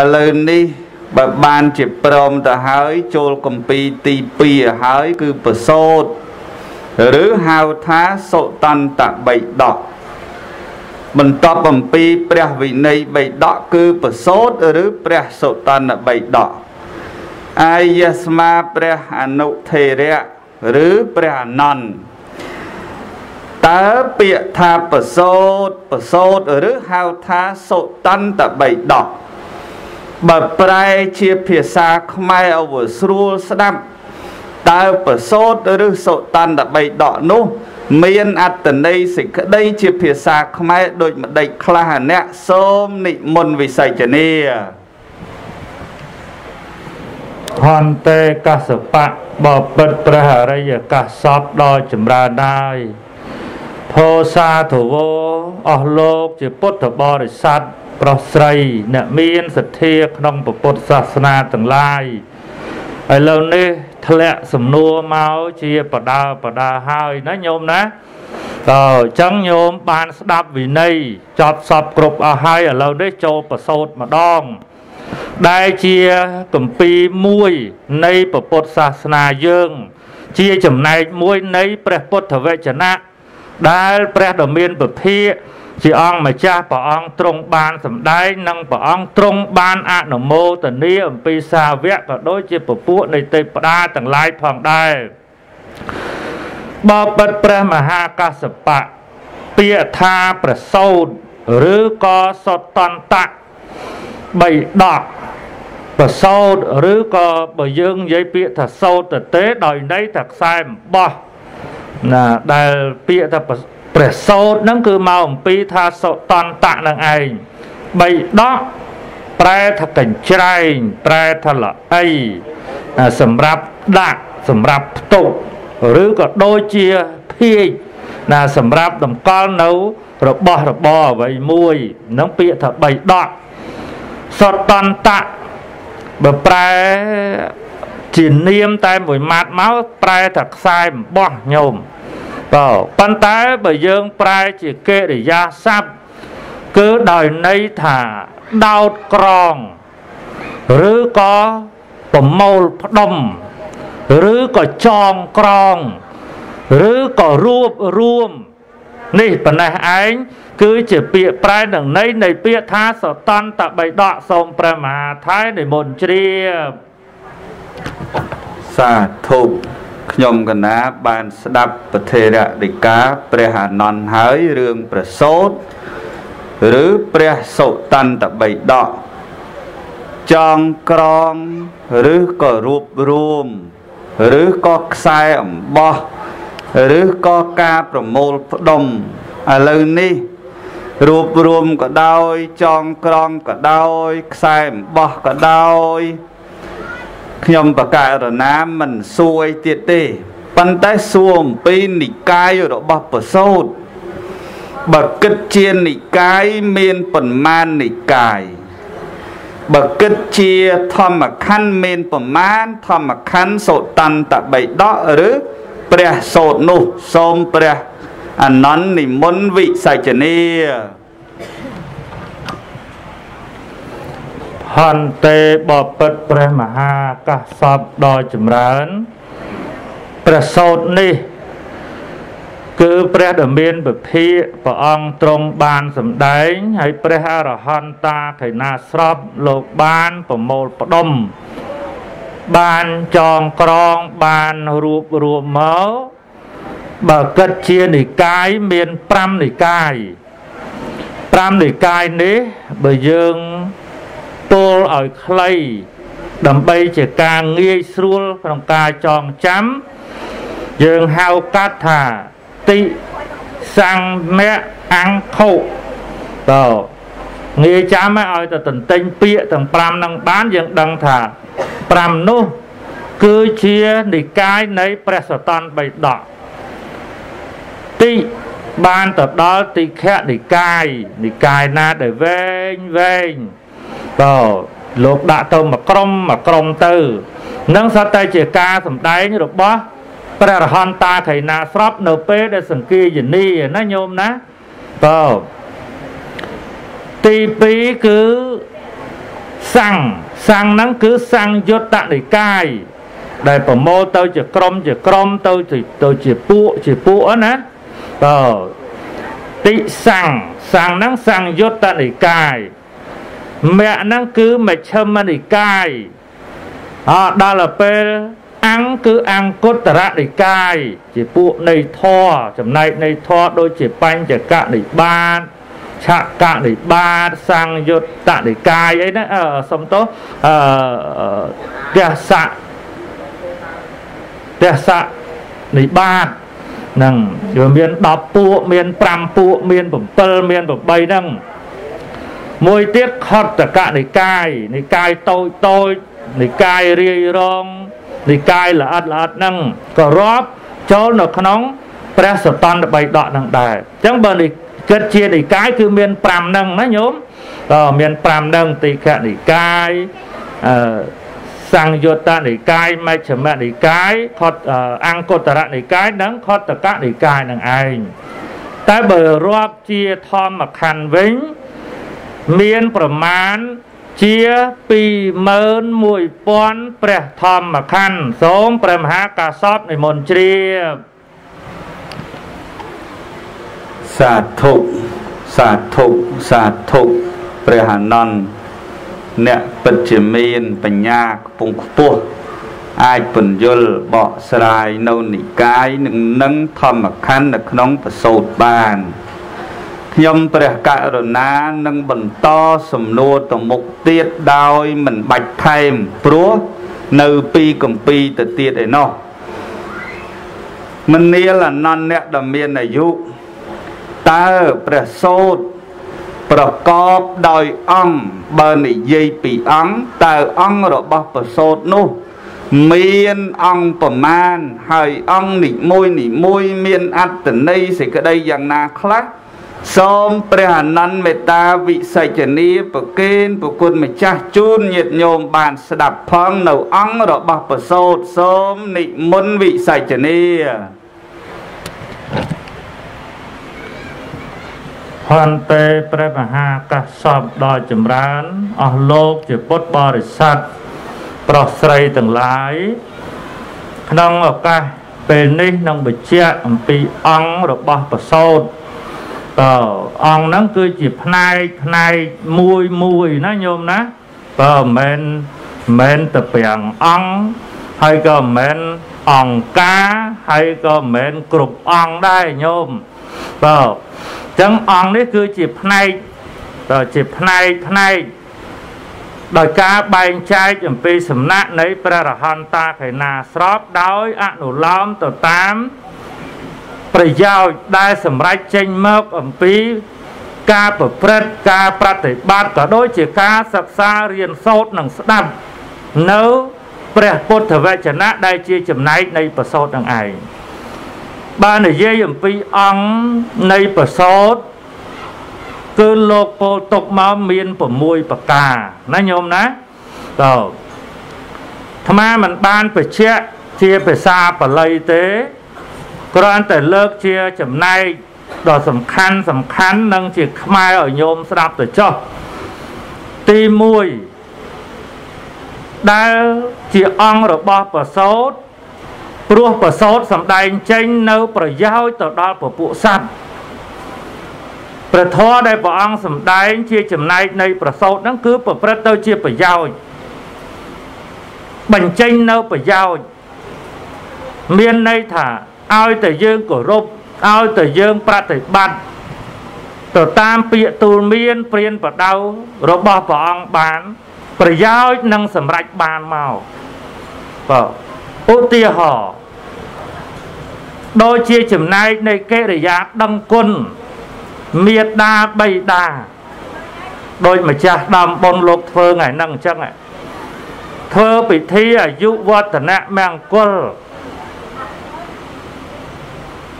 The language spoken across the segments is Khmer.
ឥឡូវនេះបើបានជាព្រមទៅហើយចូលកម្ពីទី2ហើយគឺប្រសូតឬហៅថាសុតន្តបិដកបន្ទាប់អំពីព្រះវិន័យបិដកគឺប្រសូតឬព្រះសុតន្តបិដកអាយស្មាព្រះអនុធេរៈឬព្រះអនន្តតើពាក្យថាប្រសូតប្រសូតឬហៅថាសុតន្តបិដក បើប្រែជាភាសាខ្មែរអវស្រួលស្ដាប់តើប្រសូតឬសុតន្តបិដកនោះ មានអត្តន័យសេចក្តីជាភាសាខ្មែរដូចម្ដេចខ្លះអ្នកសូមនិមន្តវិស័យជនីហន្តេកសបៈបបិទ្ធព្រះអរិយកាសពដ៏ចម្រើនហើយផោសាធវោអស់លោកជាពុទ្ធបរិស័ទ ប្រុសស្រីអ្នកមានសទ្ធាក្នុងពុទ្ធសាសនាទាំងឡាយឥឡូវនេះធ្លាក់សំណួរមកជាបដាបដាហើយណាញោមណាតើអញ្ចឹងញោមបានស្ដាប់វិន័យចប់សពគ្រប់អស់ហើយឥឡូវនេះចូលប្រសូតម្ដង ដែលជាកម្ពីមួយនៃពុទ្ធសាសនាយើង ជាចំណែកមួយនៃព្រះពុទ្ធវចនៈដែលព្រះដ៏មានពភាក ជាអង្គម្ចាស់ព្រះអង្គទ្រង់បានសម្ដែងនិងព្រះអង្គទ្រង់បានអនុមោទនាអំពីសាវកក៏ដូចជាពពួកនៃទេពតាទាំងឡាយផងដែរបបិទ្ធព្រះមហាកសបៈពាក្យថាប្រសោតឬក៏សតន្តៈបីដកប្រសោតឬក៏បើយើងនិយាយពាក្យថាសោតទៅទេដោយន័យថាខ្សែអំបោះណាដែលពាក្យថា ព្រះសោតហ្នឹងគឺមកអំពីថាសុតន្តៈនឹងឯងបីដកប្រែថាកញ្ច្រែងប្រែថាល្អីសម្រាប់ដាក់សម្រាប់ផ្ទុកឬក៏ដូចជាភាជណាសម្រាប់តម្កល់នៅរបស់របរអ្វីមួយនឹងពាក្យថាបីដកសតន្តៈបើប្រែជានាមតែមួយម៉ាត់មកប្រែថាខ្សែអំបោះញោម បើប៉ុន្តែបើយើងប្រែជាកិរិយាសព្ទគឺដោយន័យថាដោតក្រង ឬក៏ប្រមូលផ្ដុំ ឬក៏ចងក្រង ឬក៏រួបរួម នេះប៉ុណ្ណេះឯងគឺជាពាក្យប្រែនឹងន័យនៃពាក្យថាសតន្តបិដកសូមព្រះមហាថៃនិមន្តជ្រាបសាធុ ខ្ញុំកណាបានស្ដាប់ពធេរដីកាព្រះអានន្ទហើយរឿងប្រសូតឬព្រះសុតន្តបិដកចងក្រងឬក៏រួបរួមឬក៏ខ្សែអំបោះឬក៏ការប្រមូលផ្ដុំឥឡូវនេះរួបរួមក៏ដោយចងក្រងក៏ដោយខ្សែអំបោះក៏ដោយ ខ្ញុំបកករណាមិនសួរទៀតទេប៉ុន្តែសួរអំពីនិកាយរបស់ប្រសូតបើគិតជានិកាយមានប៉ុន្មាននិកាយបើគិតជាធម្មខណ្ឌមានប្រមាណធម្មខណ្ឌសូតន្តបិដកឬព្រះសូតនោះសូមព្រះអនន្តនិមន្តវិសច្ចនី ហន្តេបពិតព្រះមហាកាសពដ៏ចម្រើនព្រះសោតនេះ គឺព្រះដ៏មានពភាកព្រះអង្គទ្រង់បានសម្ដែងហើយព្រះអរហន្តាខេណាស្របលោកបានប្រមូលផ្ដុំ បានចងក្រងបានរួបរួមមកបើគិតជានិកាយមាន5និកាយ5និកាយនេះបើយើង ពោលឲ្យខ្លីដើម្បីជាការងាយស្រួលក្នុងការចងចាំ យើងហៅកាត់ថាតិសង្មៈអង្គុតើងាយចាំឲ្យទៅតន្ទិញពាក្យទាំង5នឹងបានយើងដឹងថា5នោះគឺជានិកាយនៃព្រះសតនបៃដកតិបានទៅដល់តិខៈនិកាយនិកាយណាដែលវែងវែង បើលោកដាក់ទៅមួយក្រុមមួយក្រុមទៅនឹងសតតែជាការសម្ដែងរបស់ព្រះរហន្តាខៃណាស្របនៅពេលដែលសង្គីយនីណាញោមណាបើទី2គឺសសង្ឃសង្ឃហ្នឹងគឺសង្ឃយុត្តនិកាយដែលប្រមូលទៅជាក្រុមជាក្រុមទៅទៅជាពួកជាពួកណាតតិសង្ឃសង្ឃហ្នឹងសង្ឃយុត្តនិកាយ មគ្គហ្នឹងគឺមជ្ឈិមនិកាយអដល់ពេលអង្គគឺអង្គតរនិកាយជាពួកនៃធរចំណែកនៃធរដូចជាបញ្ចកនិបាតឆកនិបាតសង្យុត្តនិកាយអីណាសុំទោសអឺទស្សៈទស្សៈនិបាតហ្នឹងវាមាន10ពួកមាន5ពួកមាន7មាន8ហ្នឹង មួយទៀតខតកនិកាយនិកាយតូចតូចនិកាយរាយរងនិកាយល្អិតល្អិតហ្នឹងក៏រាប់ចូលនៅក្នុងព្រះសតន្តបីដកហ្នឹងដែរអញ្ចឹងបើនិគិតជានិកាយគឺមាន5ហ្នឹងណាញោមក៏មាន5ហ្នឹងទីខនិកាយអឺសង្យុត្តនិកាយមជ្ឈមនិកាយខតអង្គតរនិកាយនិងខតកនិកាយនឹងឯងតែបើរាប់ជាធម្មខណ្ឌវិញ មានប្រមាណជា21000ព្រះធម្មខណ្ឌសូមព្រះមហាកាសពនិមន្តជ្រាបសាធុសាធុសាធុព្រះអានន្ទអ្នកពិតជាមានបញ្ញាខ្ពង់ខ្ពស់អាចពន្យល់បកស្រាយនៅនិកាយនឹងនឹងធម្មខណ្ឌនៅក្នុងប្រសូតបាន ខ្ញុំព្រះករុណានឹងបន្តសំណួរទៅមុខទៀតដោយមិនបាច់ថែមព្រោះនៅពីកម្ពីទៅទៀតឯណោះមនាលអនន្តអ្នកដ៏មានអាយុតើព្រះសូត្រប្រកបដោយអង្គបើនិយាយពីអង្គតើអង្គរបស់ប្រសូតនោះមានអង្គប្រមាណហើយអង្គនិមួយនិមួយមានអត្តន័យសេចក្តីយ៉ាងណាខ្លះ សូមព្រះអនន្តមេត្តាវិសច្ចនីប្រគេនប្រគុណម្ចាស់ជូនញាតិញោមបានស្ដាប់ផងនៅអង្គរបស់ប្រសូតសូមនិមន្តវិសច្ចនីហន្តេព្រះមហាកាសពដ៏ចម្រើនអស់លោកជាពុទ្ធបរិស័ទប្រុសស្រីទាំងឡាយក្នុងឱកាសពេលនេះនឹងបញ្ជាក់អំពីអង្គរបស់ប្រសូត តើអង្គហ្នឹងគឺជាផ្នែកផ្នែកមួយមួយណាញោមណាបើមិនមែនមិនតែប្រាំងអង្គហើយក៏មិនមែនអង្គការហើយក៏មិនមែនគ្រប់អង្គដែរញោមបើអញ្ចឹងអង្គនេះគឺជាផ្នែកតើជាផ្នែកផ្នែកដោយការបែងចែកអំពីសំណាក់នៃព្រះរហន្តាខេណាស្របដោយអនុលោមទៅតាម ប្រយោជន៍ដែលសម្រេចចេញមកអំពីការប្រព្រឹត្តការប្រតិបត្តិក៏ដូចជាការសិក្សារៀនសូត្រនិងស្ដាប់នៅព្រះពុទ្ធវចនៈដែលជាចំណែកនៃប្រសូតនឹងឯងបាននិយាយអំពីអង្គនៃប្រសូតគឺលោកពោលទុកមកមាន6ប្រការណាញោមណាតើអាត្មាមិនបានបញ្ជាក់ជាភាសាបាលីទេ គ្រាន់តែលើកជាចំណែកដ៏សំខាន់សំខាន់និងជាខ្មែរឲ្យញោមស្ដាប់ទៅចុះទី1ដែលជាអង្គរបស់ប្រសោតព្រោះប្រសោតសំដែងចេញនៅប្រយោជន៍ទៅដល់ពពួកសត្វព្រះធម៌ដែលព្រះអង្គសំដែងជាចំណែកនៃប្រសោតហ្នឹងគឺប្រព្រឹត្តទៅជាប្រយោជន៍បញ្ចេញនៅប្រយោជន៍មានន័យថា ឲ្យតែយើងគោរពឲ្យតែយើងប្រតិបត្តិទៅតាមពាក្យទូលមានព្រានប្រដៅរបស់ព្រះអង្គបាន ប្រយោជន៍នឹងសម្រេចបានមកបាទឧទាហរណ៍ដូចជាចំណែកនៃកិរិយាដឹងគុណមេត្តាបៃតាដូចម្ចាស់ដើមបុណ្យលោកធ្វើថ្ងៃហ្នឹងអញ្ចឹងធ្វើពិធីអាយុវឌ្ឍនៈមង្គល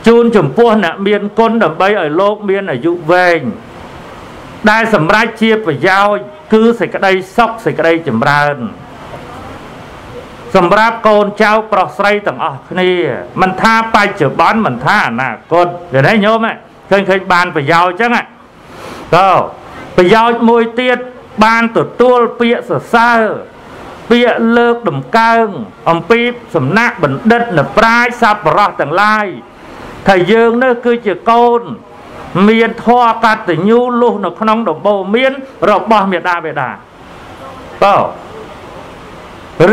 ជូនចំពោះអ្នកមានគុណដើម្បីឲ្យលោកមានអាយុវែងដែលសម្រេចជាប្រយោជន៍គឺសេចក្តីសុខសេចក្តីចម្រើន សម្រាប់កូនចៅប្រុសស្រីទាំងអស់គ្នាមិនថាបច្ចុប្បន្នមិនថាអនាគតឃើញទេញោមឃើញឃើញបានប្រយោជន៍អញ្ចឹងតើប្រយោជន៍មួយទៀតបានទទួលពាក្យសរសើរពាក្យលើកដំកើងអំពីសំណាក់បណ្ឌិតនប្រាជ្ញសប្បុរសទាំងឡាយ ថាយើងនេះគឺជាកូន មានធម៌កតញ្ញូលុះនៅក្នុងដំបូលមានរបស់មេដាបេដាត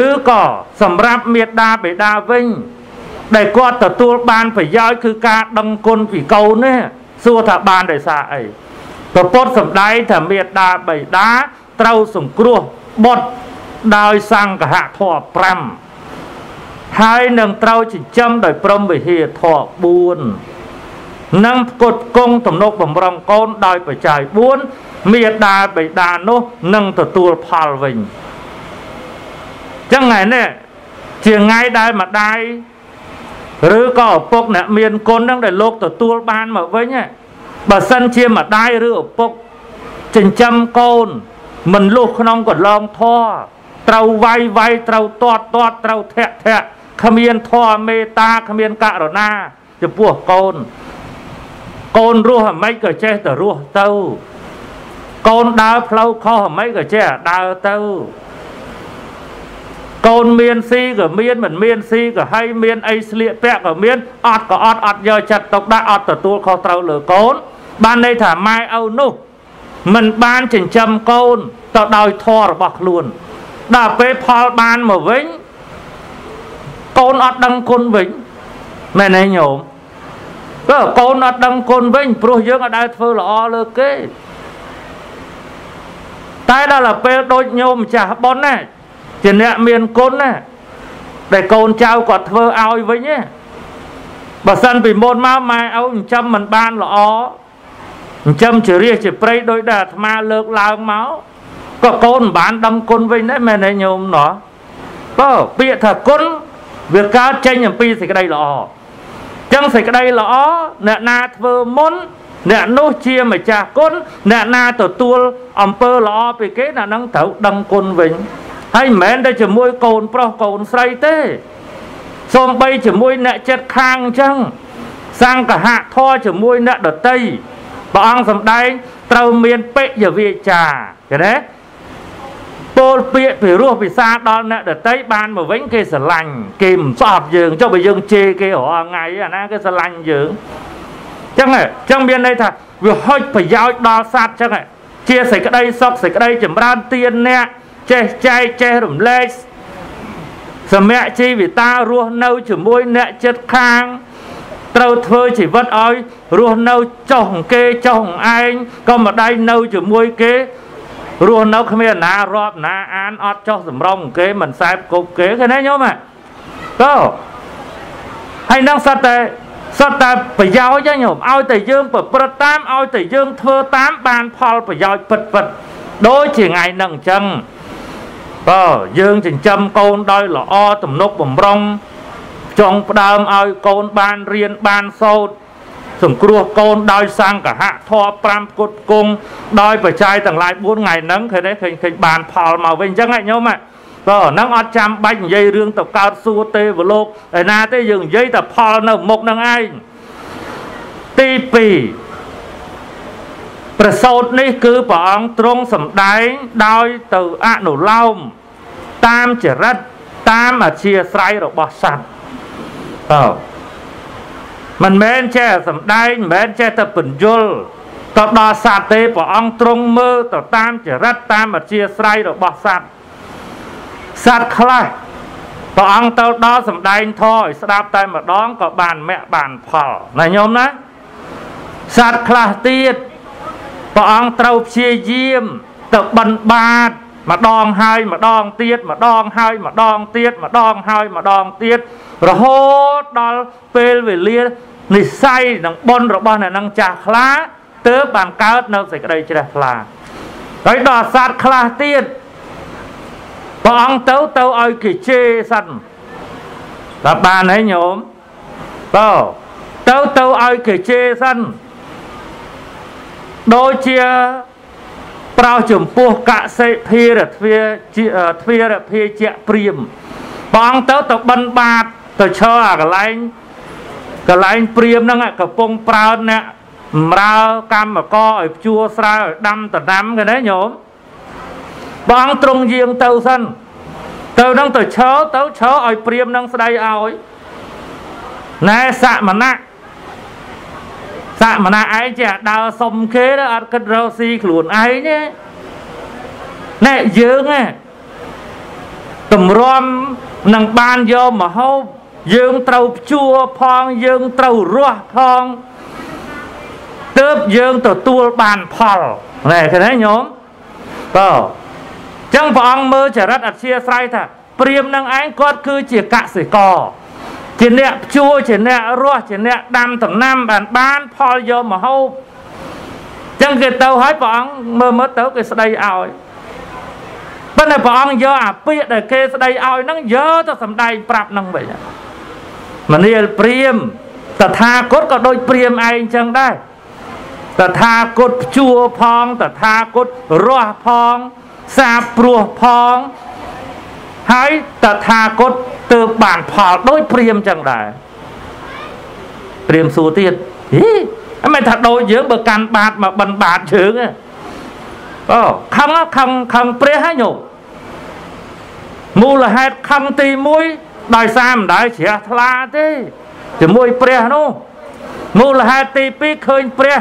ឬក៏សម្រាប់មេដាបេដាវិញ ដែលគាត់ទទួលបានប្រយោជន៍គឺការដឹងគុណពីកូននេះសួរថាបានដោយសារអីព្រះពុទ្ធសម្ដែងថាមេដាបេដាត្រូវសង្គ្រោះបុត្រដោយសង្កហធម៌5 ហើយនឹងត្រូវចិញ្ចឹមដោយព្រមវិហារធម៌4និងផ្គត់ផ្គង់ទំនុកបំរុងកូនដោយបច្ច័យ4មេដាបេដានោះនឹងទទួលផលវិញចឹងថ្ងៃនេះជាថ្ងៃដែលម្ដាយឬក៏ឪពុកអ្នកមានគុណហ្នឹងដែលលោកទទួលបានមកវិញបើសិនជាម្ដាយឬឪពុកចិញ្ចឹមកូន មិនលុះក្នុងកន្លងធរត្រូវវាយវាយត្រូវទាត់ទាត់ត្រូវធាក់ធាក់ គ្មានធម៌មេត្តាគ្មានករុណាចំពោះកូនកូនរស់អាម៉េចក៏ចេះតែរស់ទៅកូនដើរផ្លូវខុសអាម៉េចក៏ចេះដើរទៅកូនមានស៊ីក៏មានមិនមានស៊ីក៏ហើយមានអីស្លៀកពាក់ក៏មានអត់ក៏អត់អត់យកចិត្តទុកដាក់អត់ទទួលខុសត្រូវលើកូន បានន័យថាម៉ែឪនោះមិនបានចិញ្ចឹមកូនទៅដោយធម៌របស់ខ្លួន ដល់ពេលផលបានមកវិញ កូនអត់ដឹងគុណវិញមែនទេញោមក៏កូនអត់ដឹងគុណវិញព្រោះយើងអត់ដែលធ្វើល្អលើគេតែដល់ពេលដូចញោមម្ចាស់ប៉ុនណាជាអ្នកមានគុណណាដែលកូនចៅគាត់ធ្វើឲ្យវិញណាបើសិនពីមុនមកម៉ែឪចិញ្ចឹមមិនបានល្អចិញ្ចឹមជារាជជាព្រៃដោយដែលអាត្មាលើកឡើងមកក៏កូនមិនបានដឹងគុណវិញដែរមែនទេញោមណោះបើពាក្យថាគុណ វាកើតចេញអំពីសេចក្តីល្អចឹងសេចក្តីល្អអ្នកណាធ្វើមុន អ្នកនោះជាម្ចាស់គុណអ្នកណាទទួលអំពើល្អពីគេអ្នកនឹងត្រូវដឹងគុណវិញហើយមិនមែនតែជាមួយកូនប្រុសកូនស្រីទេសូម្បីជាមួយអ្នកចិត្តខាងអញ្ចឹងសង្កហៈធរជាមួយអ្នកដតីព្រះអង្គសម្ដែងត្រូវមានពេយវិចាឃើញទេ ពោលពាក្យពីរោះពិសាដល់អ្នកដតីបានមកវិញគេស្រឡាញ់គេមិនស្អប់យើងចុះបើយើងជេរគេរាល់ថ្ងៃអាណាគេស្រឡាញ់យើងចឹងចឹងមានន័យថាវាហុចប្រយោជន៍ដល់សត្វចឹងជាសេចក្តីសុខសេចក្តីចម្រើនទានអ្នកចេះចែកចេះរំលែកសម្រាប់ជីវិតារស់នៅជាមួយអ្នកចិត្តខាងត្រូវធ្វើជីវិតឲ្យរស់នៅចុះគេចុះឯងក៏មិនដៃនៅជាមួយគេ រស់នៅគ្មានណារាប់ណាអានអត់ចោះសម្រងគេមិនសែបគប់គេឃើញទេញោមទៅហើយនឹងសត្វតែសត្វតែប្រយោជន៍ញោមឲ្យតែយើងប្រព្រឹត្តតាមឲ្យតែយើងធ្វើតាមបានផលប្រយោជន៍ពិតពិតដូចជាថ្ងៃហ្នឹងអញ្ចឹងបើយើងចិញ្ចឹមកូនដោយល្អទំនុកបំរុងចង់ផ្ដើមឲ្យកូនបានរៀនបានសូត្រ សង្គ្រោះកូនដោយសង្កហៈធម៌5គុតគង់ដោយបច្ច័យទាំងឡាយ4ថ្ងៃហ្នឹងឃើញទេឃើញឃើញបានផលមកវិញអញ្ចឹងញោមបើហ្នឹងអត់ចាំបាច់និយាយរឿងទៅកើតសួរទេវលោកឯណាទេយើងនិយាយតែផលនៅមុខហ្នឹងឯងទី2ប្រសោតនេះគឺព្រះអង្គទ្រង់សម្ដែងដោយទៅអនុឡោមតាមចរិតតាមអធិស្រ័យរបស់សត្វតើ មិនមែនចេះសំដែងមិនមែនចេះតែបញ្យលទៅដល់សត្វទេព្រះអង្គទ្រង់មើលទៅតាមចរិតតាមអធិស្រ័យរបស់សត្វសត្វខ្លះព្រះអង្គទៅដល់សំដែងធម៌ឲ្យស្ដាប់តែម្ដងក៏បានមគ្គបានផលណាញោមណាសត្វខ្លះទៀតព្រះអង្គត្រូវព្យាយាមទៅបិណ្ឌបាត ម្ដងហើយម្ដងទៀតម្ដងហើយម្ដងទៀតម្ដងហើយម្ដងទៀតរហូតដល់ពេលវេលានិស័យនិងបុណ្យរបស់អ្នកនឹងចាស់ខ្លាទើបបានកើតនៅសេចក្តីជ្រះថ្លាហើយដល់សត្វខ្លះទៀតព្រះអង្គទៅទៅឲ្យគេជេរសិនតើបានហើយញោមបើទៅទៅឲ្យគេជេរសិនដូចជា ប្រោសចំពោះកសិភារទ្វាទ្វារភាជាព្រាមបងទៅទៅបិណ្ឌបាតទៅឈរអាកន្លែងកន្លែងព្រាមហ្នឹងកំពុងប្រើអ្នកបម្រើកម្មករឲ្យជួស្រែឲ្យដាំដដាំគេណាញោមព្រះអង្គទ្រង់យាងទៅសិនទៅនឹងទៅឈរទៅឈរឲ្យព្រាមនឹងស្ដីឲ្យណែសមណៈ សមណៈឯងចេះដើរសុំគេទៅអត់គិតរកស៊ីខ្លួនឯងទេណែយើងហ៎តម្រាំនឹងបានយកមហូបយើងត្រូវព្យួរផងយើងត្រូវរស់ផងទើបយើងទទួលបានផលណែឃើញទេញោមក៏ចឹងព្រះអង្គមើលចរិតអធិស្រ័យថាព្រាមនឹងឯងគាត់គឺជាកសិករ ជាអ្នកព្យួរជាអ្នករស់ជាអ្នកដាំដំណាំបានបានផលយកមហូបចឹងគេទៅហើយព្រះអង្គមើលមើលទៅគេស្ដីឲ្យប៉ុន្តែព្រះអង្គយកអាពាក្យដែលគេស្ដីឲ្យហ្នឹងយកទៅសម្ដែងប្រាប់ហ្នឹងវិញមនាលព្រាមតថាគតក៏ដូចព្រាមឯងចឹងដែរតថាគតព្យួរផងតថាគតរស់ផងសាបព្រោះផង ហើយតថាគតទើបបានផលដូចព្រាមចឹងដែរព្រាមសួរទៀតហីអមិនថាដូចយើងបើកាន់បាតមកបិណ្ឌបាតជើងអូខឹងខឹងខឹងព្រះហើយញោមមូលហេតុខឹងទី1ដោយសារមិនដែលជ្រះថ្លាទេជាមួយព្រះនោះមូលហេតុទី2ឃើញព្រះ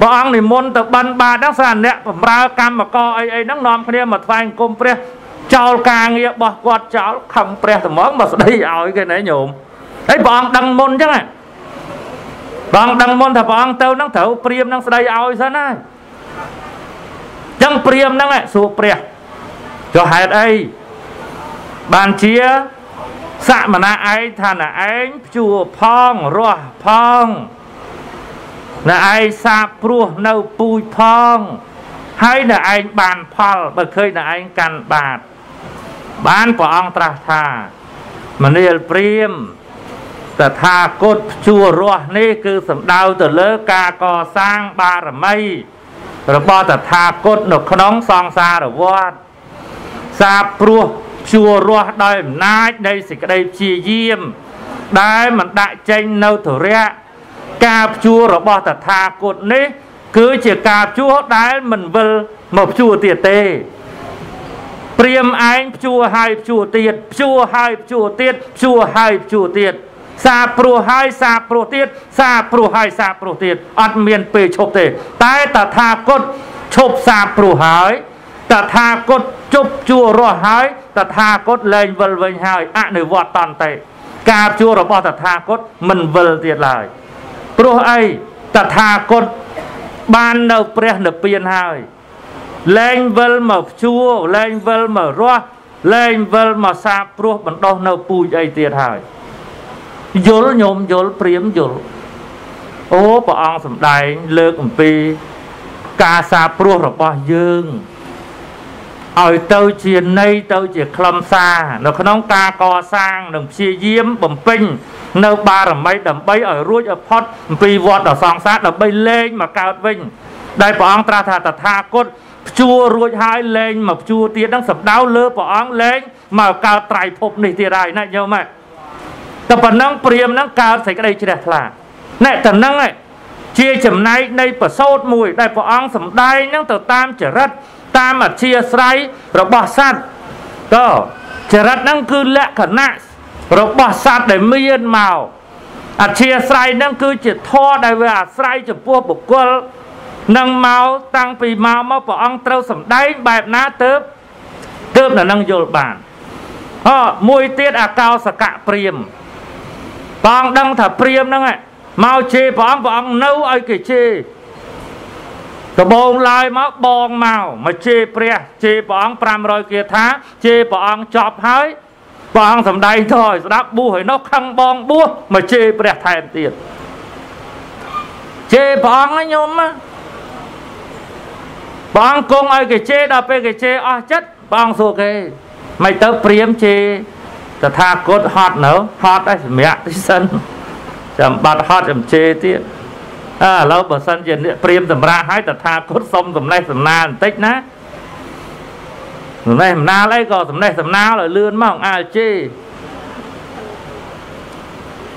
ព្រះអង្គនិមន្តទៅបិណ្ឌបាតហ្នឹងសារអ្នកបម្រើកម្មករអីអីហ្នឹងនាំគ្នាមកថ្វាយអង្គមព្រះ ចោលការងាររបស់គាត់ចោលខឹងព្រះត្មងមកស្ដីឲ្យគេណែញោមហើយព្រះអង្គដឹងមុនអញ្ចឹងព្រះអង្គដឹងមុនថាព្រះអង្គទៅហ្នឹងត្រូវព្រាមហ្នឹងស្ដីឲ្យសិនហើយអញ្ចឹងព្រាមហ្នឹងសួរព្រះចុះហេតុអីបានជាសមណៈឯងថាណឯងព្យួរផងរស់ផងណឯងសាបព្រោះនៅពូជផងហើយណឯងបានផលបើឃើញណឯងកាន់បាត បានព្រះអង្គត្រាស់ថាមនាលព្រាមតថាគតព្យួររស់នេះគឺសំដៅទៅលើការកសាងបារមីរបស់តថាគតនៅក្នុងសង្សារវដ្តសាបព្រោះព្យួររស់ដោយអំណាចនៃសេចក្តីព្យាយាម ដែលមិនដាក់ចេញនៅធរៈការព្យួររបស់តថាគតនេះ គឺជាការព្យួរដែលមិនវិលមកព្យួរទៀតទេ ព្រាមឯងព្យួរហើយព្យួរទៀតព្យួរហើយព្យួរទៀតព្យួរហើយព្យួរទៀតសាព្រោះហើយសាព្រោះទៀតសាព្រោះហើយសាព្រោះទៀតអត់មានពេលឈប់ទេ តែតថាគតឈប់សាព្រោះហើយតថាគតជប់ជួររស់ហើយតថាគតលែងវិលវិញហើយអនុវត្តតន្តិការជួររបស់តថាគតមិនវិលទៀតឡើយព្រោះអីតថាគតបាននៅព្រះនិព្វានហើយ លែងវិលមកព្យួរលែងវិលមករស់លែងវិលមកសាបព្រោះបណ្ដោះនៅពូជអីទៀតហើយយល់ញោមយល់ព្រាមយល់អូព្រះអង្គសំដែងលើកអំពី ការសាព្រោះរបស់យើងឲ្យទៅជាន័យទៅជាខ្លឹមសារនៅក្នុងការកសាងនិងព្យាយាមបំពេញនៅបារមីដើម្បីឲ្យរួចឲ្យផុតអំពីវដ្តដ៏សង្សារដើម្បីលែងមកកើតវិញដែលព្រះអង្គត្រាស់ថាតថាគត ព្យួររួចហើយលែងមកព្យួរទៀតហ្នឹងសំដៅលើព្រះអង្គលែងមកកើតត្រៃភពនេះទៀតហើយណាញោមតែប៉ុណ្ណឹងព្រាមហ្នឹងកើតសេចក្តីជ្រះថ្លាណែតែហ្នឹងជាចំណែកនៃប្រសោតមួយ ដែលព្រះអង្គសំដែងហ្នឹងទៅតាមចរិតតាមអធិស្រ័យរបស់សត្វក៏ចរិតហ្នឹងគឺលក្ខណៈរបស់សត្វដែលមានមកអធិស្រ័យហ្នឹងគឺជាធម៌ដែលវាអាស្រ័យចំពោះបុគ្គល នឹងមកតាំងពីមកមកព្រះអង្គត្រូវសម្ដែងបែបណាទៅទៅនៅនឹងយល់បានអមួយទៀតអាកោសកៈព្រាមព្រះអង្គដឹងថាព្រាមហ្នឹងមកជេរព្រះអង្គព្រះអង្គនៅឲ្យគេជេរដបងឡើយមកបងមកមកជេរព្រះជេរព្រះអង្គ500គាថាជេរព្រះអង្គចប់ហើយព្រះអង្គសំដែងធឲ្យស្ដាប់បួសហើយនោះខឹងបងបួសមកជេរព្រះថែមទៀតជេរព្រះអង្គញោម ព្រះអង្គគង់ឲ្យគេជេរដល់ពេលគេជេរអស់ចិត្តព្រះអង្គសួរគេមិនទៅព្រាមជេរតថាគតហត់នៅហត់ឯសម្រាប់ទីសិនចាំបាត់ហត់ចាំជេរទៀតអើឥឡូវបើសិនជាអ្នកព្រាមសម្រាប់ឲ្យតថាគតសុំសំណេះសំណាលបន្តិចណាសំណេះសំណាលអីក៏សំណេះសំណាលឲ្យលឿនមកអាលជេ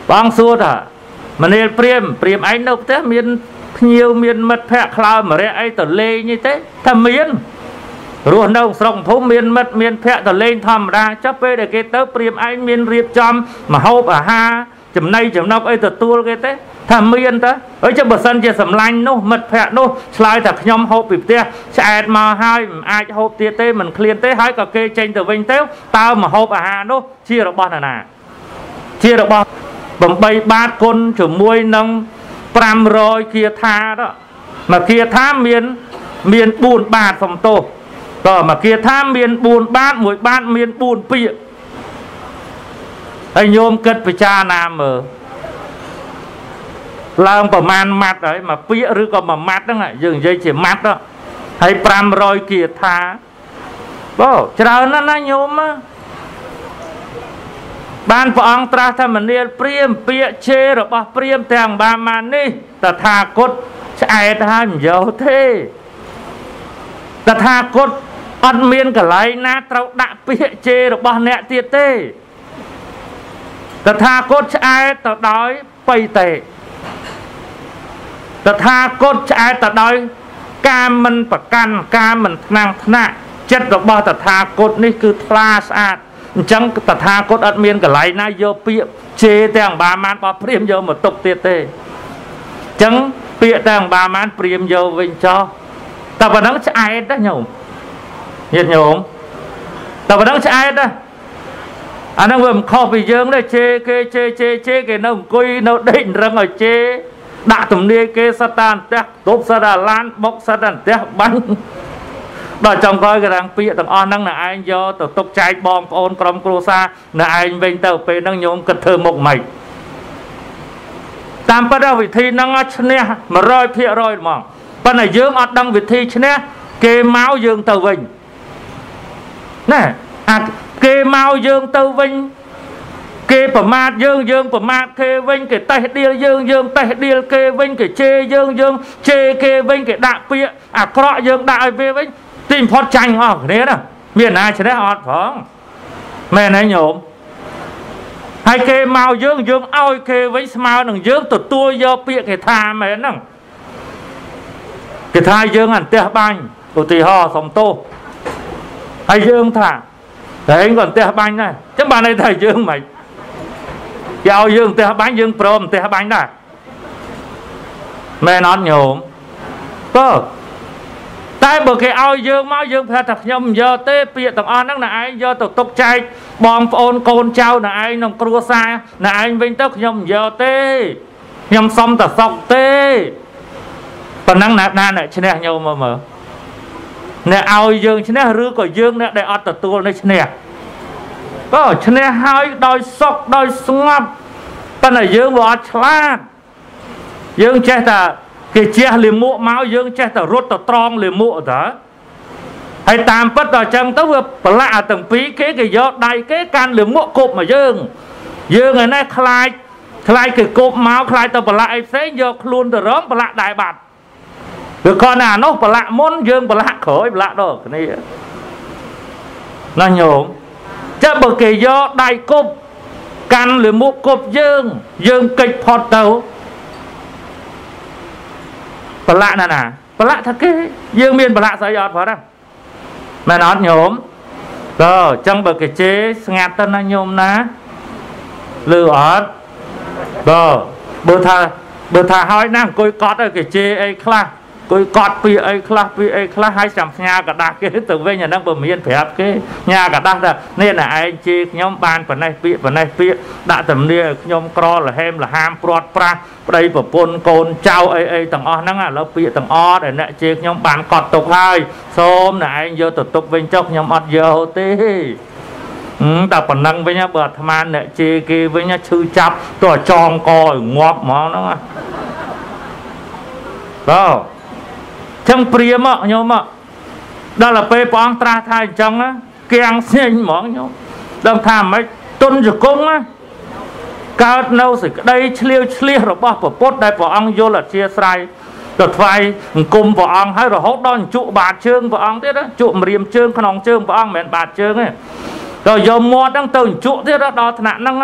បងសួរថាមនាលព្រាមព្រាមឯងនៅផ្ទះមាន ភ្ញៀវមានមិត្តភ័ក្ដិខ្លោមរៈអីទៅលេងនេះទេថាមានរស់នៅស្រុកភូមិមានមិត្តមានភ័ក្រទៅលេងធម្មតាចុះពេលដែលគេទៅព្រាមឯងមានរៀបចំមហូបអាហារចំណីចំណប់អីទទួលគេទេថាមានតើអើចុះបើសិនជាសម្លាញ់នោះមិត្តភ័ក្ដិនោះឆ្លើយថាខ្ញុំហូបពីផ្ទះឆ្អែតមកហើយមិនអាចហូបទៀតទេមិនឃ្លានទេហើយក៏គេចេញទៅវិញទៅតើមហូបអាហារនោះជារបស់នរណាជារបស់8បាតគុណជាមួយនឹង 500គាថា đó មកគាថាមានមាន4បាតសំទោសក៏មកគាថាមាន4បាតមួយបាតមាន4ពាក្យហើយញោមគិតពិចារណាមើលឡើងប្រមាណម៉ាត់ហើយមួយពាក្យឬក៏មួយម៉ាត់ហ្នឹងយើងនិយាយជាម៉ាត់ហើយ500គាថាបើច្រើនណាស់ណាញោម បានព្រះអង្គត្រាស់ថាមនាលព្រាមពាក្យជេររបស់ព្រាមទាំងបាមាននេះតថាគតឆ្អែតហើយមិនយកទេតថាគតអត់មានកន្លែងណាត្រូវដាក់ពាក្យជេររបស់អ្នកទៀតទេតថាគតឆ្អែតទៅដោយបៃតេតថាគតឆ្អែតទៅដោយការមិនប្រកាន់ការមិនថ្នាំងថ្នាក់ចិត្តរបស់តថាគតនេះគឺថ្លាស្អាត អញ្ចឹងតថាគតអត់មានកន្លែងណាយកពាក្យជេរទាំងបាមានរបស់ព្រាមយកមកទុកទៀតទេអញ្ចឹងពាក្យទាំងបាមានព្រាមយកវិញចោះតែប៉ុណ្ណឹងឆ្អែតណាញោមញាតិញោមតែប៉ុណ្ណឹងឆ្អែតណាអាហ្នឹងវាមិនខុសពីយើងទេជេរគេជេរជេរជេរគេនៅអង្គុយនៅដេករឹងឲ្យជេរដាក់ទំនាយគេសត្វតាអន្ទះទប់សត្វអាឡានបុកសត្វអន្ទះបាញ់ ដល់ចុងក្រោយក៏រាំងពាក្យទាំងអស់ហ្នឹងណែឯងយកទៅទុកចែកបងប្អូនក្រុមគ្រួសារណែឯងវិញទៅពេលហ្នឹងញោមគិតធ្វើមុខម៉េចតាមពិតវិធីហ្នឹងឈ្នះ100%ហ្មងប៉ុន្តែយើងអត់ដឹងវិធីឈ្នះគេមកយើងទៅវិញណែអាគេមកយើងទៅវិញគេប្រមាថយើងយើងប្រមាថគេវិញគេតេះដៀលយើងយើងតេះដៀលគេវិញគេជេរយើងយើងជេរគេវិញគេដាក់ពាក្យអាក្រក់យើងដាក់ឲ្យវាវិញ ទីបំផុតចាញ់អស់គ្នាណាមានណាឈ្នះអត់ផងមែនទេញោមហើយគេមកយើងយើងឲ្យគេវិញស្មើនឹងយើងទទួលយកពាក្យគេថាមែនហ្នឹងគេថាយើងអន្ទះបាញ់ឧទាហរណ៍សំទោសហើយយើងថាតែឯងក៏អន្ទះបាញ់ដែរចឹងបានន័យថាយើងមិនគេឲ្យយើងអន្ទះបាញ់យើងព្រមអន្ទះបាញ់ដែរមែនអត់ញោមក៏ តែបើគេឲ្យយើងមកយើងប្រាប់ថាខ្ញុំមិនយកទេពាក្យទាំងអស់ហ្នឹងណែឯងយកទៅទុកចែកបងប្អូនកូនចៅណែឯងក្នុងគ្រួសារណែឯងវិញទៅខ្ញុំមិនយកទេខ្ញុំសុំតែសុកទេប៉ុណ្ណឹងណាណាអ្នកឈ្នះញោមមើលមើលអ្នកឲ្យយើងឈ្នះឬក៏យើងអ្នកដែលអត់ទទួលនៅឈ្នះក៏ឈ្នះហើយដោយសុខដោយស្ងប់ប៉ុន្តែយើងវាអត់ឆ្លាតយើងចេះតែ គេជះលាមកមកយើងចេះតែរត់ទៅត្រង់លាមកតាហើយតាមពិតដល់អញ្ចឹងទៅវាប្រឡាក់អាទាំងពីរគេគេយកដៃគេកាន់លាមកគប់មកយើង យើងឯនេះខ្លាចខ្លាចគេគប់មកខ្លាចទៅប្រឡាក់អីផ្សេងយកខ្លួនទៅរងប្រឡាក់ដែរបាត់ឬក៏ណានោះប្រឡាក់មុនយើងប្រឡាក់ក្រោយប្រឡាក់ដល់គ្នាណាញោមចាំបើគេយកដៃគប់កាន់លាមកគប់យើង យើងកិច្ចផុតទៅ ប្រឡាក់ណាណាប្រឡាក់ថាគេយើងមានប្រឡាក់ស្អីអត់ផងណាមែនអត់ញោមក៏អញ្ចឹងបើគេជេរស្ងាត់ទៅណាញោមណាលឺអត់ក៏បើថាបើថាហើយណាអង្គុយកត់ឲ្យគេជេរអីខ្លះ គួយកត់ពីអីខ្លះពីអីខ្លះហើយចាំផ្ញើกระดาษគេទៅវិញអាហ្នឹងបើមានប្រាប់គេញ៉ាกระดาษថានេះណែឯងជេរខ្ញុំបានប៉ណេះពាកប៉ណេះពាកដាក់ទំនាខ្ញុំក្រលហេមលហាមព្រាត់ប្រាស់ប្តីប្រពន្ធកូនចៅអីអីទាំងអស់ហ្នឹងឥឡូវពាកទាំងអស់ដែលអ្នកជេរខ្ញុំបានកត់ទុកហើយសូមណែឯងយកទៅទុកវិញចុះខ្ញុំអត់យកទេតែប៉ុណ្ណឹងវិញបើអាត្មាអ្នកជេរគេវិញឈឺចាប់ទោះចងកឲ្យងាប់ហ្មងហ្នឹងបាទ ចឹងព្រាមមកញោមមកដល់ទៅពេលព្រះអង្គត្រាស់ថាអញ្ចឹងគៀងស្ញែងហ្មងញោមដឹងថាមិនទុនជង្គង់ណាកើតនៅសេចក្តីឆ្លៀវឆ្លៀសរបស់ព្រះពុទ្ធដែលព្រះអង្គយល់អធិស្ឋានទៅថ្វាយអង្គមព្រះអង្គហើយរហូតដល់ជក់បាតជើងព្រះអង្គទៀតជក់ម្រាមជើងក្នុងជើងព្រះអង្គមិនមែនបាតជើងទេទៅយកមាត់ហ្នឹងទៅជក់ទៀតដល់ថ្នាក់ហ្នឹង